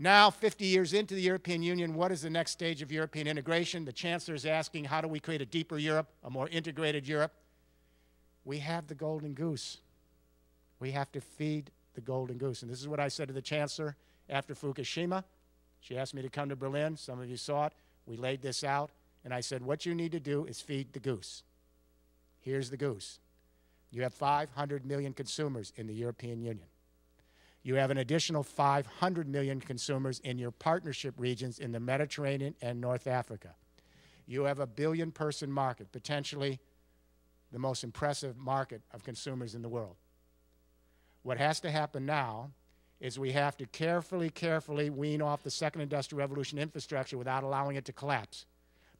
Now, 50 years into the European Union, what is the next stage of European integration? The Chancellor is asking, how do we create a deeper Europe, a more integrated Europe? We have the golden goose. We have to feed the golden goose. And this is what I said to the Chancellor after Fukushima. She asked me to come to Berlin. Some of you saw it. We laid this out. And I said, what you need to do is feed the goose. Here's the goose. You have 500 million consumers in the European Union. You have an additional 500 million consumers in your partnership regions in the Mediterranean and North Africa. You have a billion person market, potentially the most impressive market of consumers in the world. What has to happen now is we have to carefully, carefully wean off the second industrial revolution infrastructure without allowing it to collapse,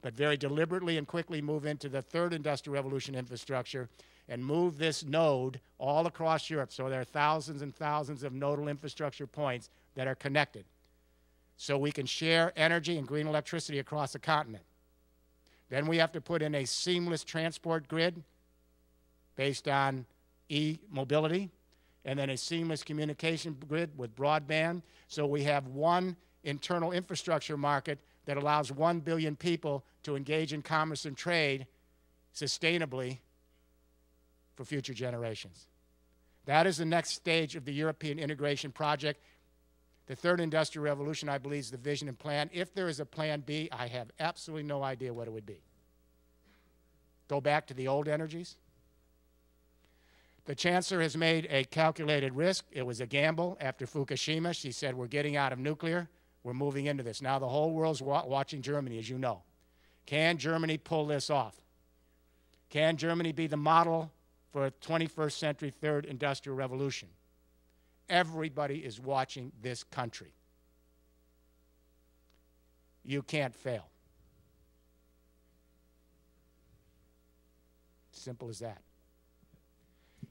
but very deliberately and quickly move into the third industrial revolution infrastructure and move this node all across Europe. So there are thousands and thousands of nodal infrastructure points that are connected. So we can share energy and green electricity across the continent. Then we have to put in a seamless transport grid based on e-mobility and then a seamless communication grid with broadband. So we have one internal infrastructure market that allows 1 billion people to engage in commerce and trade sustainably for future generations. That is the next stage of the European integration project. The third industrial revolution, I believe, is the vision and plan. If there is a plan B, I have absolutely no idea what it would be. Go back to the old energies? The chancellor has made a calculated risk. It was a gamble after Fukushima. She said, We're getting out of nuclear. We're moving into this. Now the whole world's wa watching Germany, as you know. Can Germany pull this off? Can Germany be the model for a 21st century third industrial revolution? Everybody is watching this country. You can't fail. Simple as that.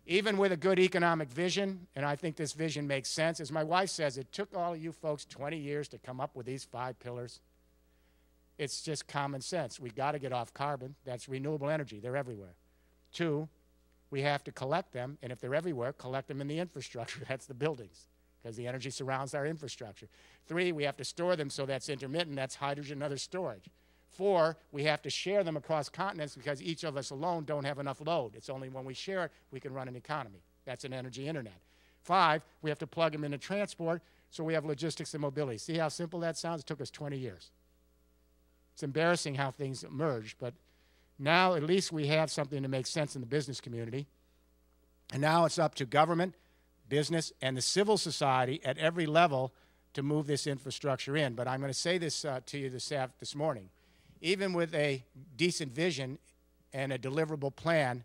Even with a good economic vision, and I think this vision makes sense, as my wife says, it took all of you folks 20 years to come up with these five pillars. It's just common sense. We've got to get off carbon. That's renewable energy. They're everywhere. Two, we have to collect them, and if they're everywhere, collect them in the infrastructure. That's the buildings, because the energy surrounds our infrastructure. Three, we have to store them so that's intermittent. That's hydrogen other storage. Four, we have to share them across continents because each of us alone don't have enough load. It's only when we share it we can run an economy. That's an energy internet. Five, we have to plug them into transport so we have logistics and mobility. See how simple that sounds? It took us 20 years. It's embarrassing how things emerge, but now at least we have something to make sense in the business community. And now it's up to government, business, and the civil society at every level to move this infrastructure in. But I'm going to say this uh, to you this, this morning even with a decent vision and a deliverable plan,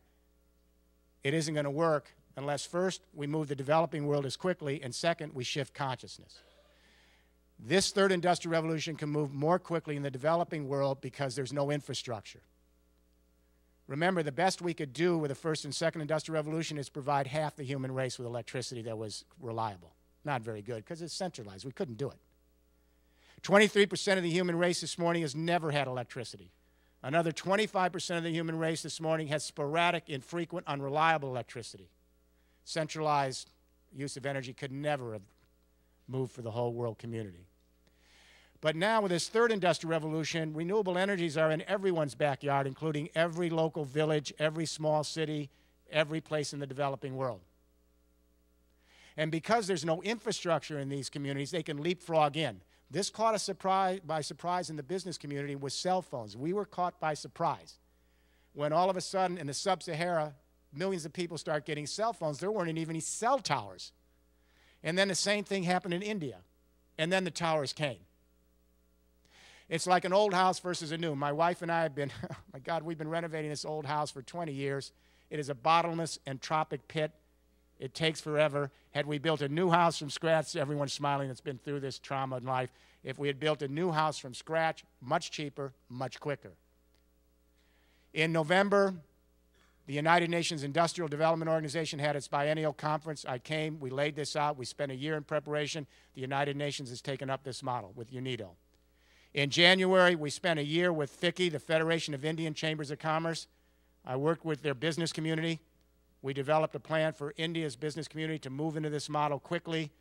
it isn't going to work unless first we move the developing world as quickly and second we shift consciousness. This third industrial revolution can move more quickly in the developing world because there's no infrastructure. Remember, the best we could do with the first and second industrial revolution is provide half the human race with electricity that was reliable. Not very good because it's centralized. We couldn't do it. 23% of the human race this morning has never had electricity. Another 25% of the human race this morning has sporadic, infrequent, unreliable electricity. Centralized use of energy could never have moved for the whole world community. But now, with this third industrial revolution, renewable energies are in everyone's backyard, including every local village, every small city, every place in the developing world. And because there's no infrastructure in these communities, they can leapfrog in. This caught us surprise, by surprise in the business community with cell phones. We were caught by surprise when all of a sudden in the sub-Sahara, millions of people start getting cell phones. There weren't even any cell towers. And then the same thing happened in India. And then the towers came. It's like an old house versus a new. My wife and I have been, oh my God, we've been renovating this old house for 20 years. It is a bottomless entropic pit. It takes forever. Had we built a new house from scratch, everyone's smiling that's been through this trauma in life. If we had built a new house from scratch, much cheaper, much quicker. In November, the United Nations Industrial Development Organization had its biennial conference. I came, we laid this out, we spent a year in preparation. The United Nations has taken up this model with UNIDO. In January, we spent a year with FICCI, the Federation of Indian Chambers of Commerce. I worked with their business community. We developed a plan for India's business community to move into this model quickly.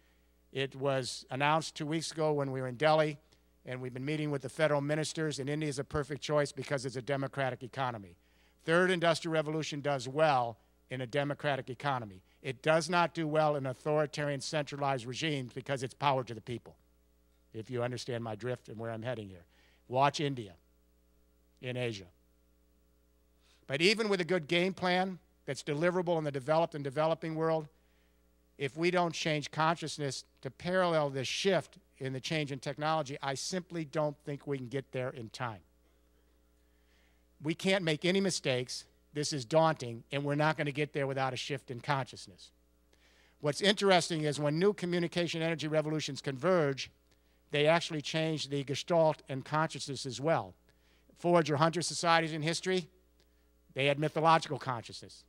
It was announced two weeks ago when we were in Delhi, and we've been meeting with the federal ministers, and India is a perfect choice because it's a democratic economy. Third industrial revolution does well in a democratic economy. It does not do well in authoritarian centralized regimes because it's power to the people, if you understand my drift and where I'm heading here. Watch India in Asia. But even with a good game plan, that's deliverable in the developed and developing world, if we don't change consciousness to parallel this shift in the change in technology, I simply don't think we can get there in time. We can't make any mistakes. This is daunting, and we're not going to get there without a shift in consciousness. What's interesting is when new communication energy revolutions converge, they actually changed the gestalt and consciousness as well. Forager hunter societies in history, they had mythological consciousness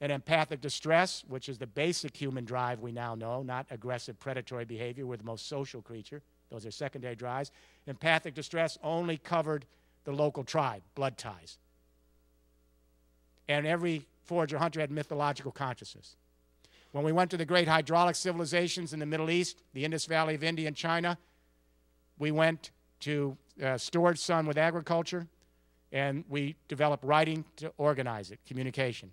and empathic distress, which is the basic human drive we now know, not aggressive predatory behavior. We're the most social creature. Those are secondary drives. Empathic distress only covered the local tribe, blood ties. And every forager hunter had mythological consciousness. When we went to the great hydraulic civilizations in the Middle East, the Indus Valley of India and China, we went to uh, storage sun with agriculture, and we developed writing to organize it, communication.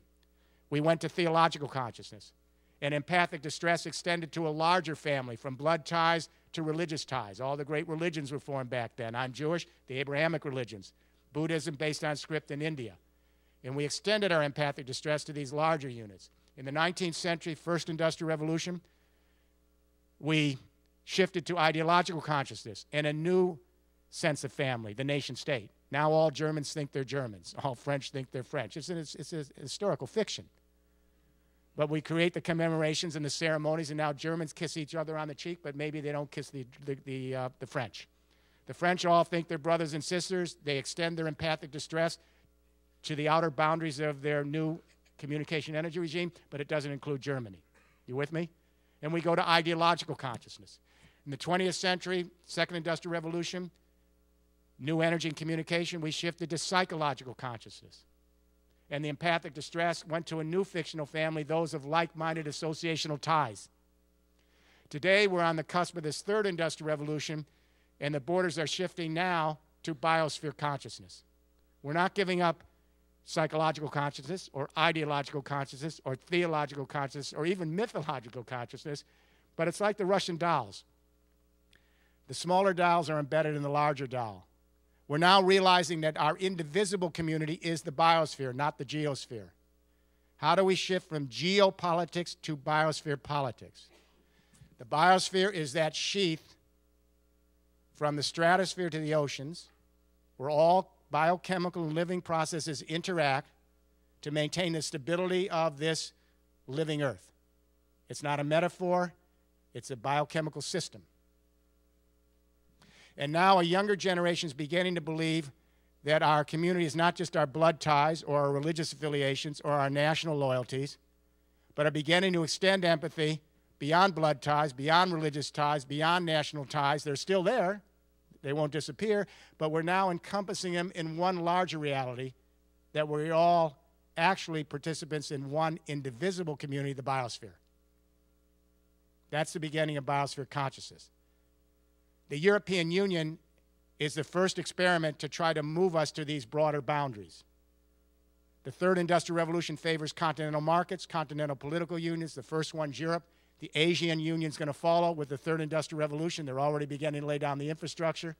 We went to theological consciousness. And empathic distress extended to a larger family, from blood ties to religious ties. All the great religions were formed back then. I'm Jewish, the Abrahamic religions, Buddhism based on script in India. And we extended our empathic distress to these larger units. In the 19th century, first industrial revolution, we shifted to ideological consciousness and a new sense of family, the nation state. Now all Germans think they're Germans. All French think they're French. It's, an, it's, it's a historical fiction. But we create the commemorations and the ceremonies, and now Germans kiss each other on the cheek, but maybe they don't kiss the, the, the, uh, the French. The French all think they're brothers and sisters. They extend their empathic distress to the outer boundaries of their new communication energy regime, but it doesn't include Germany. You with me? And we go to ideological consciousness. In the 20th century, Second Industrial Revolution, new energy and communication, we shifted to psychological consciousness. And the empathic distress went to a new fictional family, those of like minded associational ties. Today, we're on the cusp of this third industrial revolution, and the borders are shifting now to biosphere consciousness. We're not giving up psychological consciousness or ideological consciousness or theological consciousness or even mythological consciousness, but it's like the Russian dolls. The smaller dolls are embedded in the larger doll. We're now realizing that our indivisible community is the biosphere, not the geosphere. How do we shift from geopolitics to biosphere politics? The biosphere is that sheath from the stratosphere to the oceans, where all biochemical and living processes interact to maintain the stability of this living earth. It's not a metaphor, it's a biochemical system. And now a younger generation is beginning to believe that our community is not just our blood ties or our religious affiliations or our national loyalties, but are beginning to extend empathy beyond blood ties, beyond religious ties, beyond national ties. They're still there, they won't disappear, but we're now encompassing them in one larger reality that we're all actually participants in one indivisible community, the biosphere. That's the beginning of biosphere consciousness. The European Union is the first experiment to try to move us to these broader boundaries. The third industrial revolution favors continental markets, continental political unions. The first one's Europe. The Asian Union is going to follow with the third industrial revolution. They're already beginning to lay down the infrastructure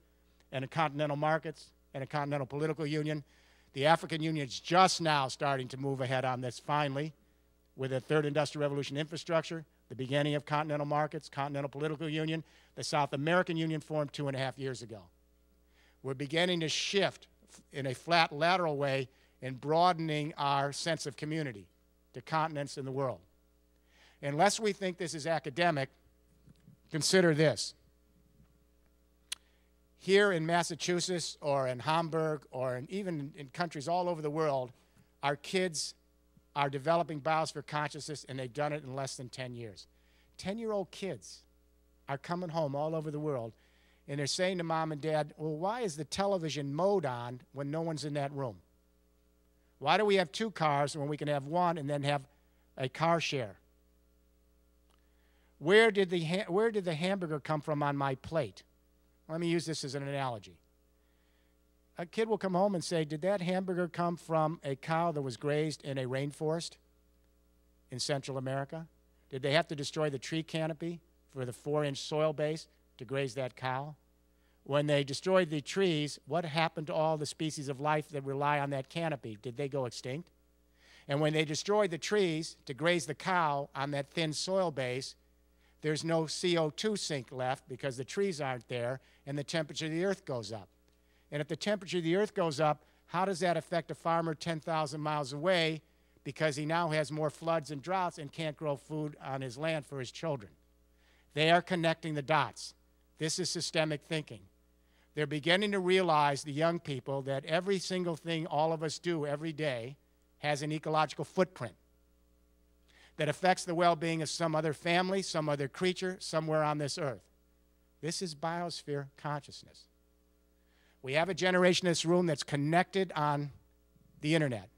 and the continental markets and a continental political union. The African Union is just now starting to move ahead on this finally with the third industrial revolution infrastructure, the beginning of continental markets, continental political union. The South American Union formed two and a half years ago. We're beginning to shift in a flat lateral way in broadening our sense of community to continents in the world. Unless we think this is academic, consider this. Here in Massachusetts or in Hamburg or in, even in countries all over the world, our kids are developing biosphere consciousness and they've done it in less than 10 years. 10 year old kids are coming home all over the world and they're saying to mom and dad, Well, why is the television mode on when no one's in that room? Why do we have two cars when we can have one and then have a car share? Where did the, where did the hamburger come from on my plate? Let me use this as an analogy. A kid will come home and say, Did that hamburger come from a cow that was grazed in a rainforest in Central America? Did they have to destroy the tree canopy for the four inch soil base to graze that cow? When they destroyed the trees, what happened to all the species of life that rely on that canopy? Did they go extinct? And when they destroyed the trees to graze the cow on that thin soil base, there's no CO2 sink left because the trees aren't there and the temperature of the earth goes up. And if the temperature of the earth goes up, how does that affect a farmer 10,000 miles away because he now has more floods and droughts and can't grow food on his land for his children? They are connecting the dots. This is systemic thinking. They're beginning to realize, the young people, that every single thing all of us do every day has an ecological footprint that affects the well being of some other family, some other creature, somewhere on this earth. This is biosphere consciousness. We have a generation in this room that's connected on the internet.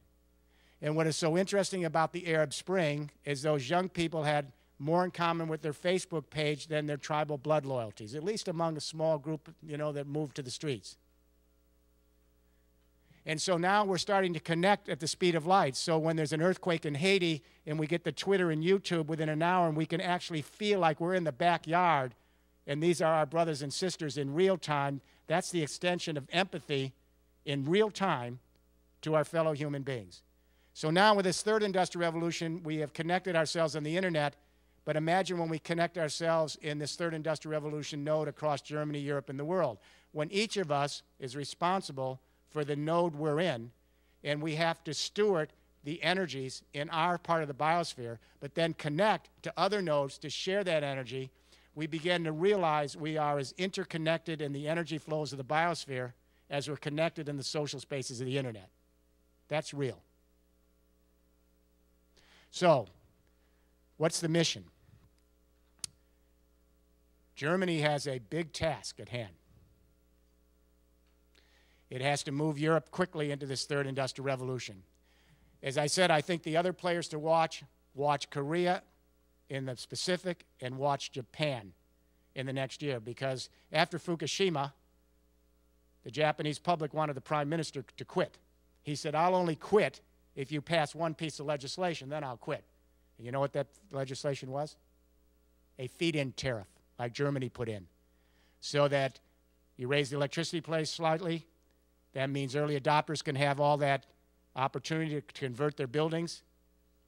And what is so interesting about the Arab Spring is those young people had more in common with their Facebook page than their tribal blood loyalties, at least among a small group, you know, that moved to the streets. And so now we're starting to connect at the speed of light. So when there's an earthquake in Haiti and we get the Twitter and YouTube within an hour and we can actually feel like we're in the backyard and these are our brothers and sisters in real time, that's the extension of empathy in real time to our fellow human beings. So now with this third industrial revolution, we have connected ourselves on the internet, but imagine when we connect ourselves in this third industrial revolution node across Germany, Europe, and the world. When each of us is responsible for the node we're in, and we have to steward the energies in our part of the biosphere, but then connect to other nodes to share that energy, we begin to realize we are as interconnected in the energy flows of the biosphere as we're connected in the social spaces of the internet. That's real. So, what's the mission? Germany has a big task at hand. It has to move Europe quickly into this third industrial revolution. As I said, I think the other players to watch watch Korea in the Pacific and watch Japan in the next year because after Fukushima, the Japanese public wanted the prime minister to quit. He said, I'll only quit if you pass one piece of legislation, then I'll quit. And you know what that legislation was? A feed in tariff, like Germany put in. So that you raise the electricity price slightly, that means early adopters can have all that opportunity to convert their buildings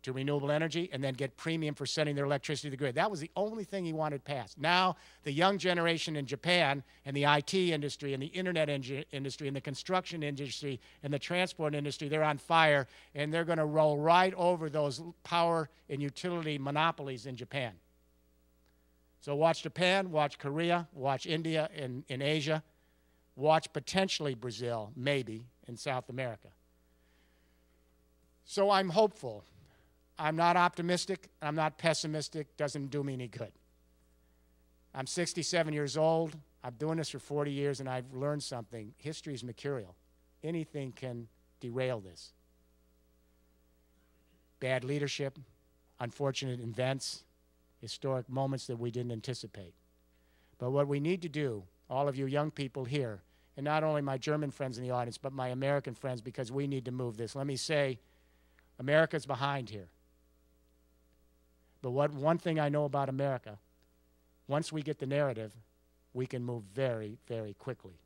to renewable energy and then get premium for sending their electricity to the grid. That was the only thing he wanted passed. Now, the young generation in Japan and the IT industry and the internet industry and the construction industry and the transport industry, they're on fire and they're going to roll right over those power and utility monopolies in Japan. So watch Japan, watch Korea, watch India in, in Asia, watch potentially Brazil, maybe, in South America. So I'm hopeful. I'm not optimistic. I'm not pessimistic. Doesn't do me any good. I'm 67 years old. I'm doing this for 40 years, and I've learned something. History is mercurial. Anything can derail this. Bad leadership, unfortunate events, historic moments that we didn't anticipate. But what we need to do, all of you young people here, and not only my German friends in the audience, but my American friends, because we need to move this. Let me say, America's behind here. But what one thing I know about America, once we get the narrative, we can move very, very quickly.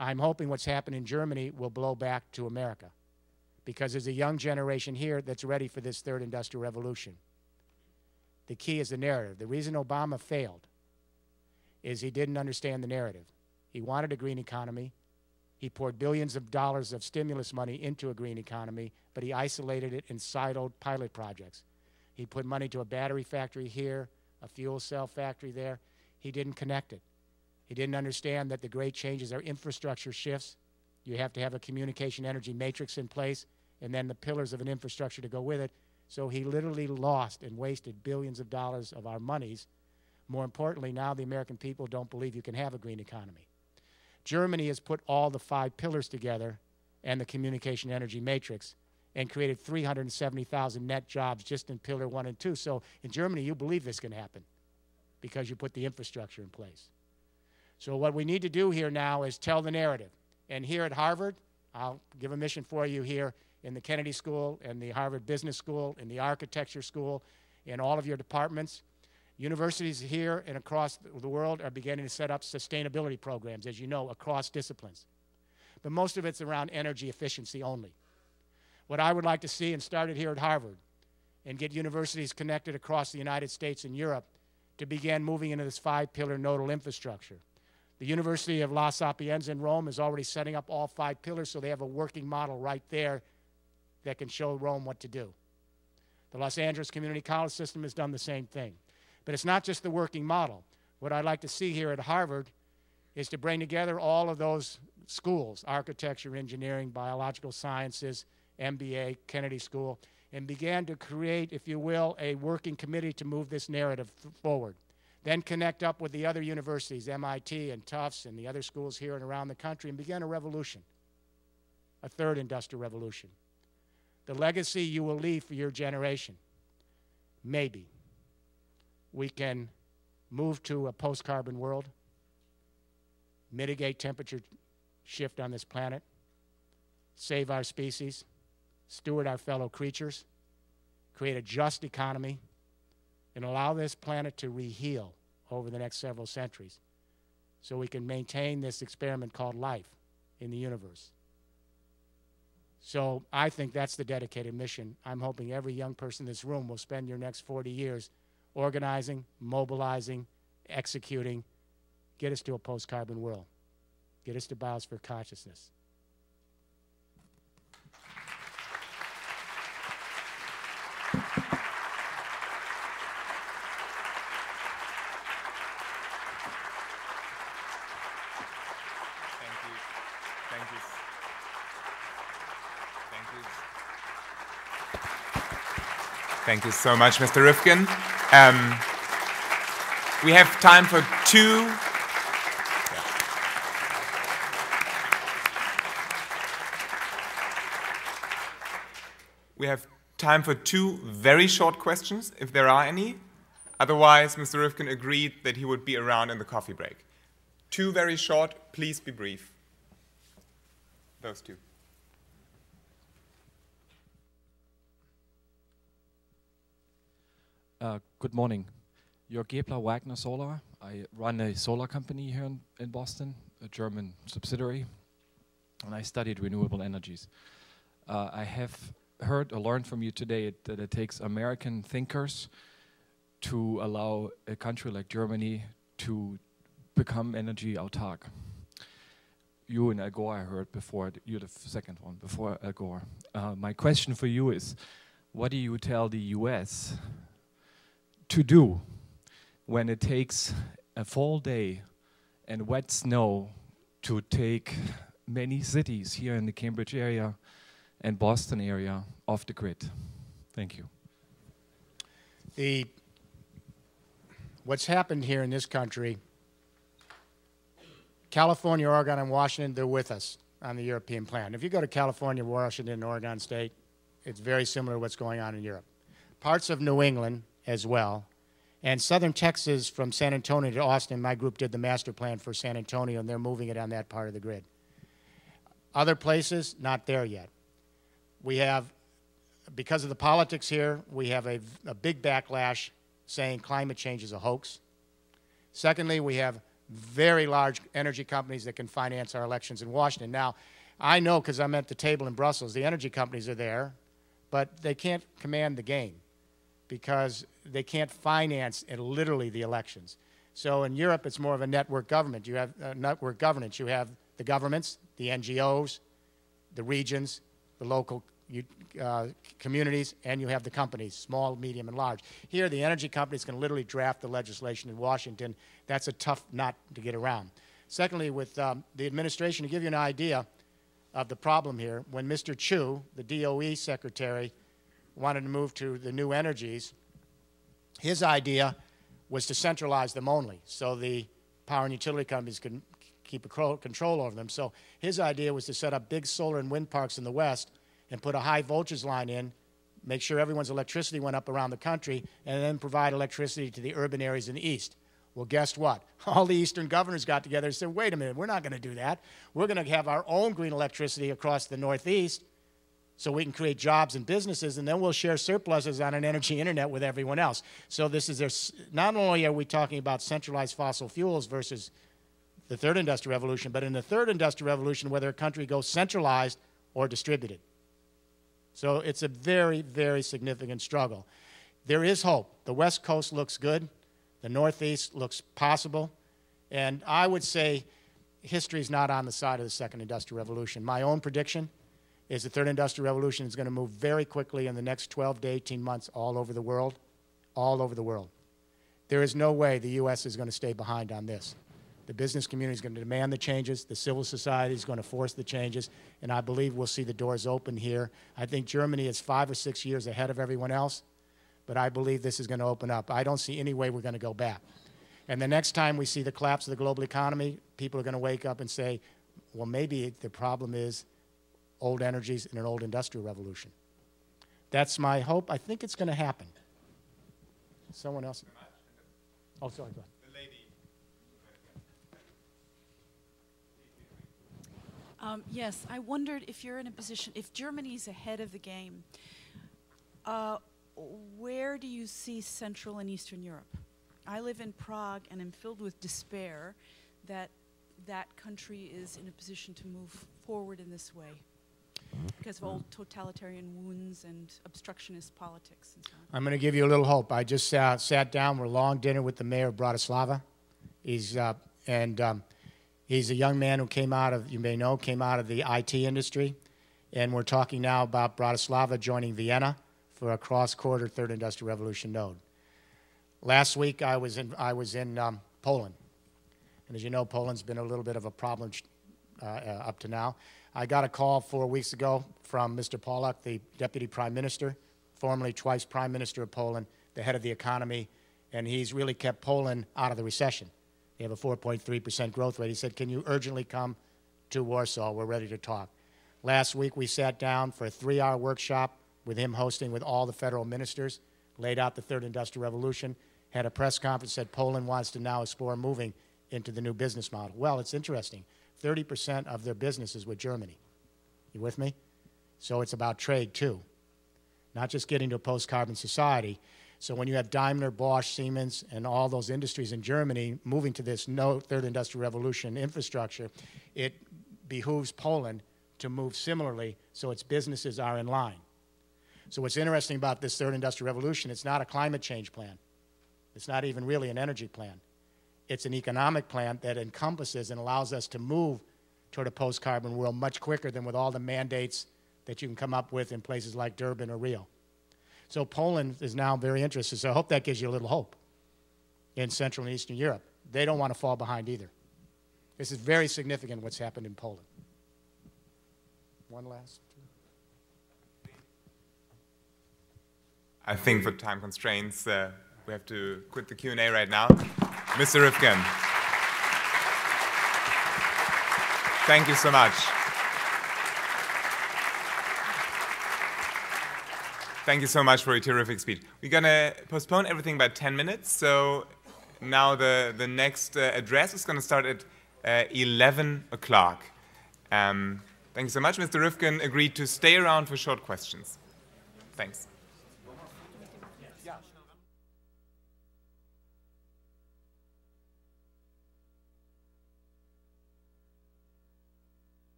I'm hoping what's happened in Germany will blow back to America because there's a young generation here that's ready for this third industrial revolution. The key is the narrative. The reason Obama failed is he didn't understand the narrative. He wanted a green economy. He poured billions of dollars of stimulus money into a green economy, but he isolated it in siloed pilot projects. He put money to a battery factory here, a fuel cell factory there. He didn't connect it. He didn't understand that the great changes are infrastructure shifts. You have to have a communication energy matrix in place and then the pillars of an infrastructure to go with it. So he literally lost and wasted billions of dollars of our monies. More importantly, now the American people don't believe you can have a green economy. Germany has put all the five pillars together and the communication energy matrix and created 370,000 net jobs just in pillar one and two. So in Germany, you believe this can happen because you put the infrastructure in place. So what we need to do here now is tell the narrative. And here at Harvard, I'll give a mission for you here in the Kennedy School and the Harvard Business School in the Architecture School in all of your departments. Universities here and across the world are beginning to set up sustainability programs, as you know, across disciplines. But most of it's around energy efficiency only. What I would like to see, and started here at Harvard, and get universities connected across the United States and Europe to begin moving into this five pillar nodal infrastructure. The University of La Sapienza in Rome is already setting up all five pillars, so they have a working model right there that can show Rome what to do. The Los Angeles Community College System has done the same thing. But it's not just the working model. What I'd like to see here at Harvard is to bring together all of those schools architecture, engineering, biological sciences, MBA, Kennedy School and began to create, if you will, a working committee to move this narrative forward. Then connect up with the other universities, MIT and Tufts and the other schools here and around the country, and begin a revolution, a third industrial revolution. The legacy you will leave for your generation, maybe we can move to a post carbon world, mitigate temperature shift on this planet, save our species, steward our fellow creatures, create a just economy, and allow this planet to reheal over the next several centuries so we can maintain this experiment called life in the universe. So I think that's the dedicated mission. I'm hoping every young person in this room will spend your next 40 years organizing, mobilizing, executing, get us to a post-carbon world, get us to biosphere consciousness. Thank you so much, Mr. Rifkin. Um, we have time for two. We have time for two very short questions, if there are any. Otherwise, Mr. Rifkin agreed that he would be around in the coffee break. Two very short, please be brief. Those two. Uh, good morning. Jörg Gebler, Wagner Solar. I run a solar company here in, in, Boston, a German subsidiary, and I studied renewable energies. Uh, I have heard or learned from you today that it takes American thinkers to allow a country like Germany to become energy autark. You and Al Gore, I heard before, you're the second one, before Al Gore. Uh, my question for you is, what do you tell the US to do when it takes a full day and wet snow to take many cities here in the Cambridge area and Boston area off the grid? Thank you. The what's happened here in this country, California, Oregon, and Washington, they're with us on the European plan. If you go to California, Washington, and Oregon State, it's very similar to what's going on in Europe. Parts of New England as well. And southern Texas, from San Antonio to Austin, my group did the master plan for San Antonio, and they're moving it on that part of the grid. Other places, not there yet. We have, because of the politics here, we have a, a big backlash saying climate change is a hoax. Secondly, we have very large energy companies that can finance our elections in Washington. Now, I know because I'm at the table in Brussels, the energy companies are there, but they can't command the game because they can't finance literally the elections. So in Europe, it's more of a network government. You have uh, network governance. You have the governments, the NGOs, the regions, the local uh, communities, and you have the companies, small, medium, and large. Here, the energy companies can literally draft the legislation in Washington. That's a tough knot to get around. Secondly, with um, the administration, to give you an idea of the problem here, when Mr. Chu, the DOE secretary, wanted to move to the new energies, his idea was to centralize them only so the power and utility companies could keep control over them. So his idea was to set up big solar and wind parks in the West and put a high voltage line in, make sure everyone's electricity went up around the country, and then provide electricity to the urban areas in the east. Well, guess what? All the eastern governors got together and said, wait a minute, we're not going to do that. We're going to have our own green electricity across the northeast so we can create jobs and businesses, and then we'll share surpluses on an energy internet with everyone else. So this is not only are we talking about centralized fossil fuels versus the third industrial revolution, but in the third industrial revolution, whether a country goes centralized or distributed. So it's a very, very significant struggle. There is hope. The West Coast looks good. The Northeast looks possible. And I would say history is not on the side of the second industrial revolution. My own prediction is the third industrial revolution is going to move very quickly in the next 12 to 18 months all over the world, all over the world. There is no way the U.S. is going to stay behind on this. The business community is going to demand the changes. The civil society is going to force the changes. And I believe we'll see the doors open here. I think Germany is five or six years ahead of everyone else. But I believe this is going to open up. I don't see any way we're going to go back. And the next time we see the collapse of the global economy, people are going to wake up and say, well, maybe the problem is old energies in an old industrial revolution. That's my hope. I think it's going to happen. Someone else? Oh, sorry, go ahead. Um, yes, I wondered if you're in a position, if Germany's ahead of the game, uh, where do you see Central and Eastern Europe? I live in Prague and am filled with despair that that country is in a position to move forward in this way because of old totalitarian wounds and obstructionist politics and so on. I'm going to give you a little hope. I just uh, sat down for a long dinner with the mayor of Bratislava. He's, uh, and um, He's a young man who came out of, you may know, came out of the IT industry. And we're talking now about Bratislava joining Vienna for a cross-border third industrial revolution node. Last week I was in, I was in um, Poland. And as you know, Poland's been a little bit of a problem uh, uh, up to now. I got a call four weeks ago from Mr. Pawlak, the Deputy Prime Minister formerly twice Prime Minister of Poland, the head of the economy, and he's really kept Poland out of the recession. They have a 4.3% growth rate. He said, Can you urgently come to Warsaw? We're ready to talk. Last week, we sat down for a three hour workshop with him hosting with all the federal ministers, laid out the third industrial revolution, had a press conference, said Poland wants to now explore moving into the new business model. Well, it's interesting. 30% of their business is with Germany. You with me? So it's about trade, too, not just getting to a post carbon society. So when you have Daimler, Bosch, Siemens, and all those industries in Germany moving to this no third industrial revolution infrastructure, it behooves Poland to move similarly so its businesses are in line. So what's interesting about this third industrial revolution, it's not a climate change plan. It's not even really an energy plan. It's an economic plan that encompasses and allows us to move toward a post-carbon world much quicker than with all the mandates that you can come up with in places like Durban or Rio. So Poland is now very interested. So I hope that gives you a little hope in Central and Eastern Europe. They don't want to fall behind either. This is very significant what's happened in Poland. One last. I think for time constraints, uh, we have to quit the Q&A right now. Mr. Rifkin. Thank you so much. Thank you so much for a terrific speech. We're going to postpone everything by 10 minutes. So now the, the next uh, address is going to start at uh, 11 o'clock. Um, thank you so much. Mr. Rifkin agreed to stay around for short questions. Thanks.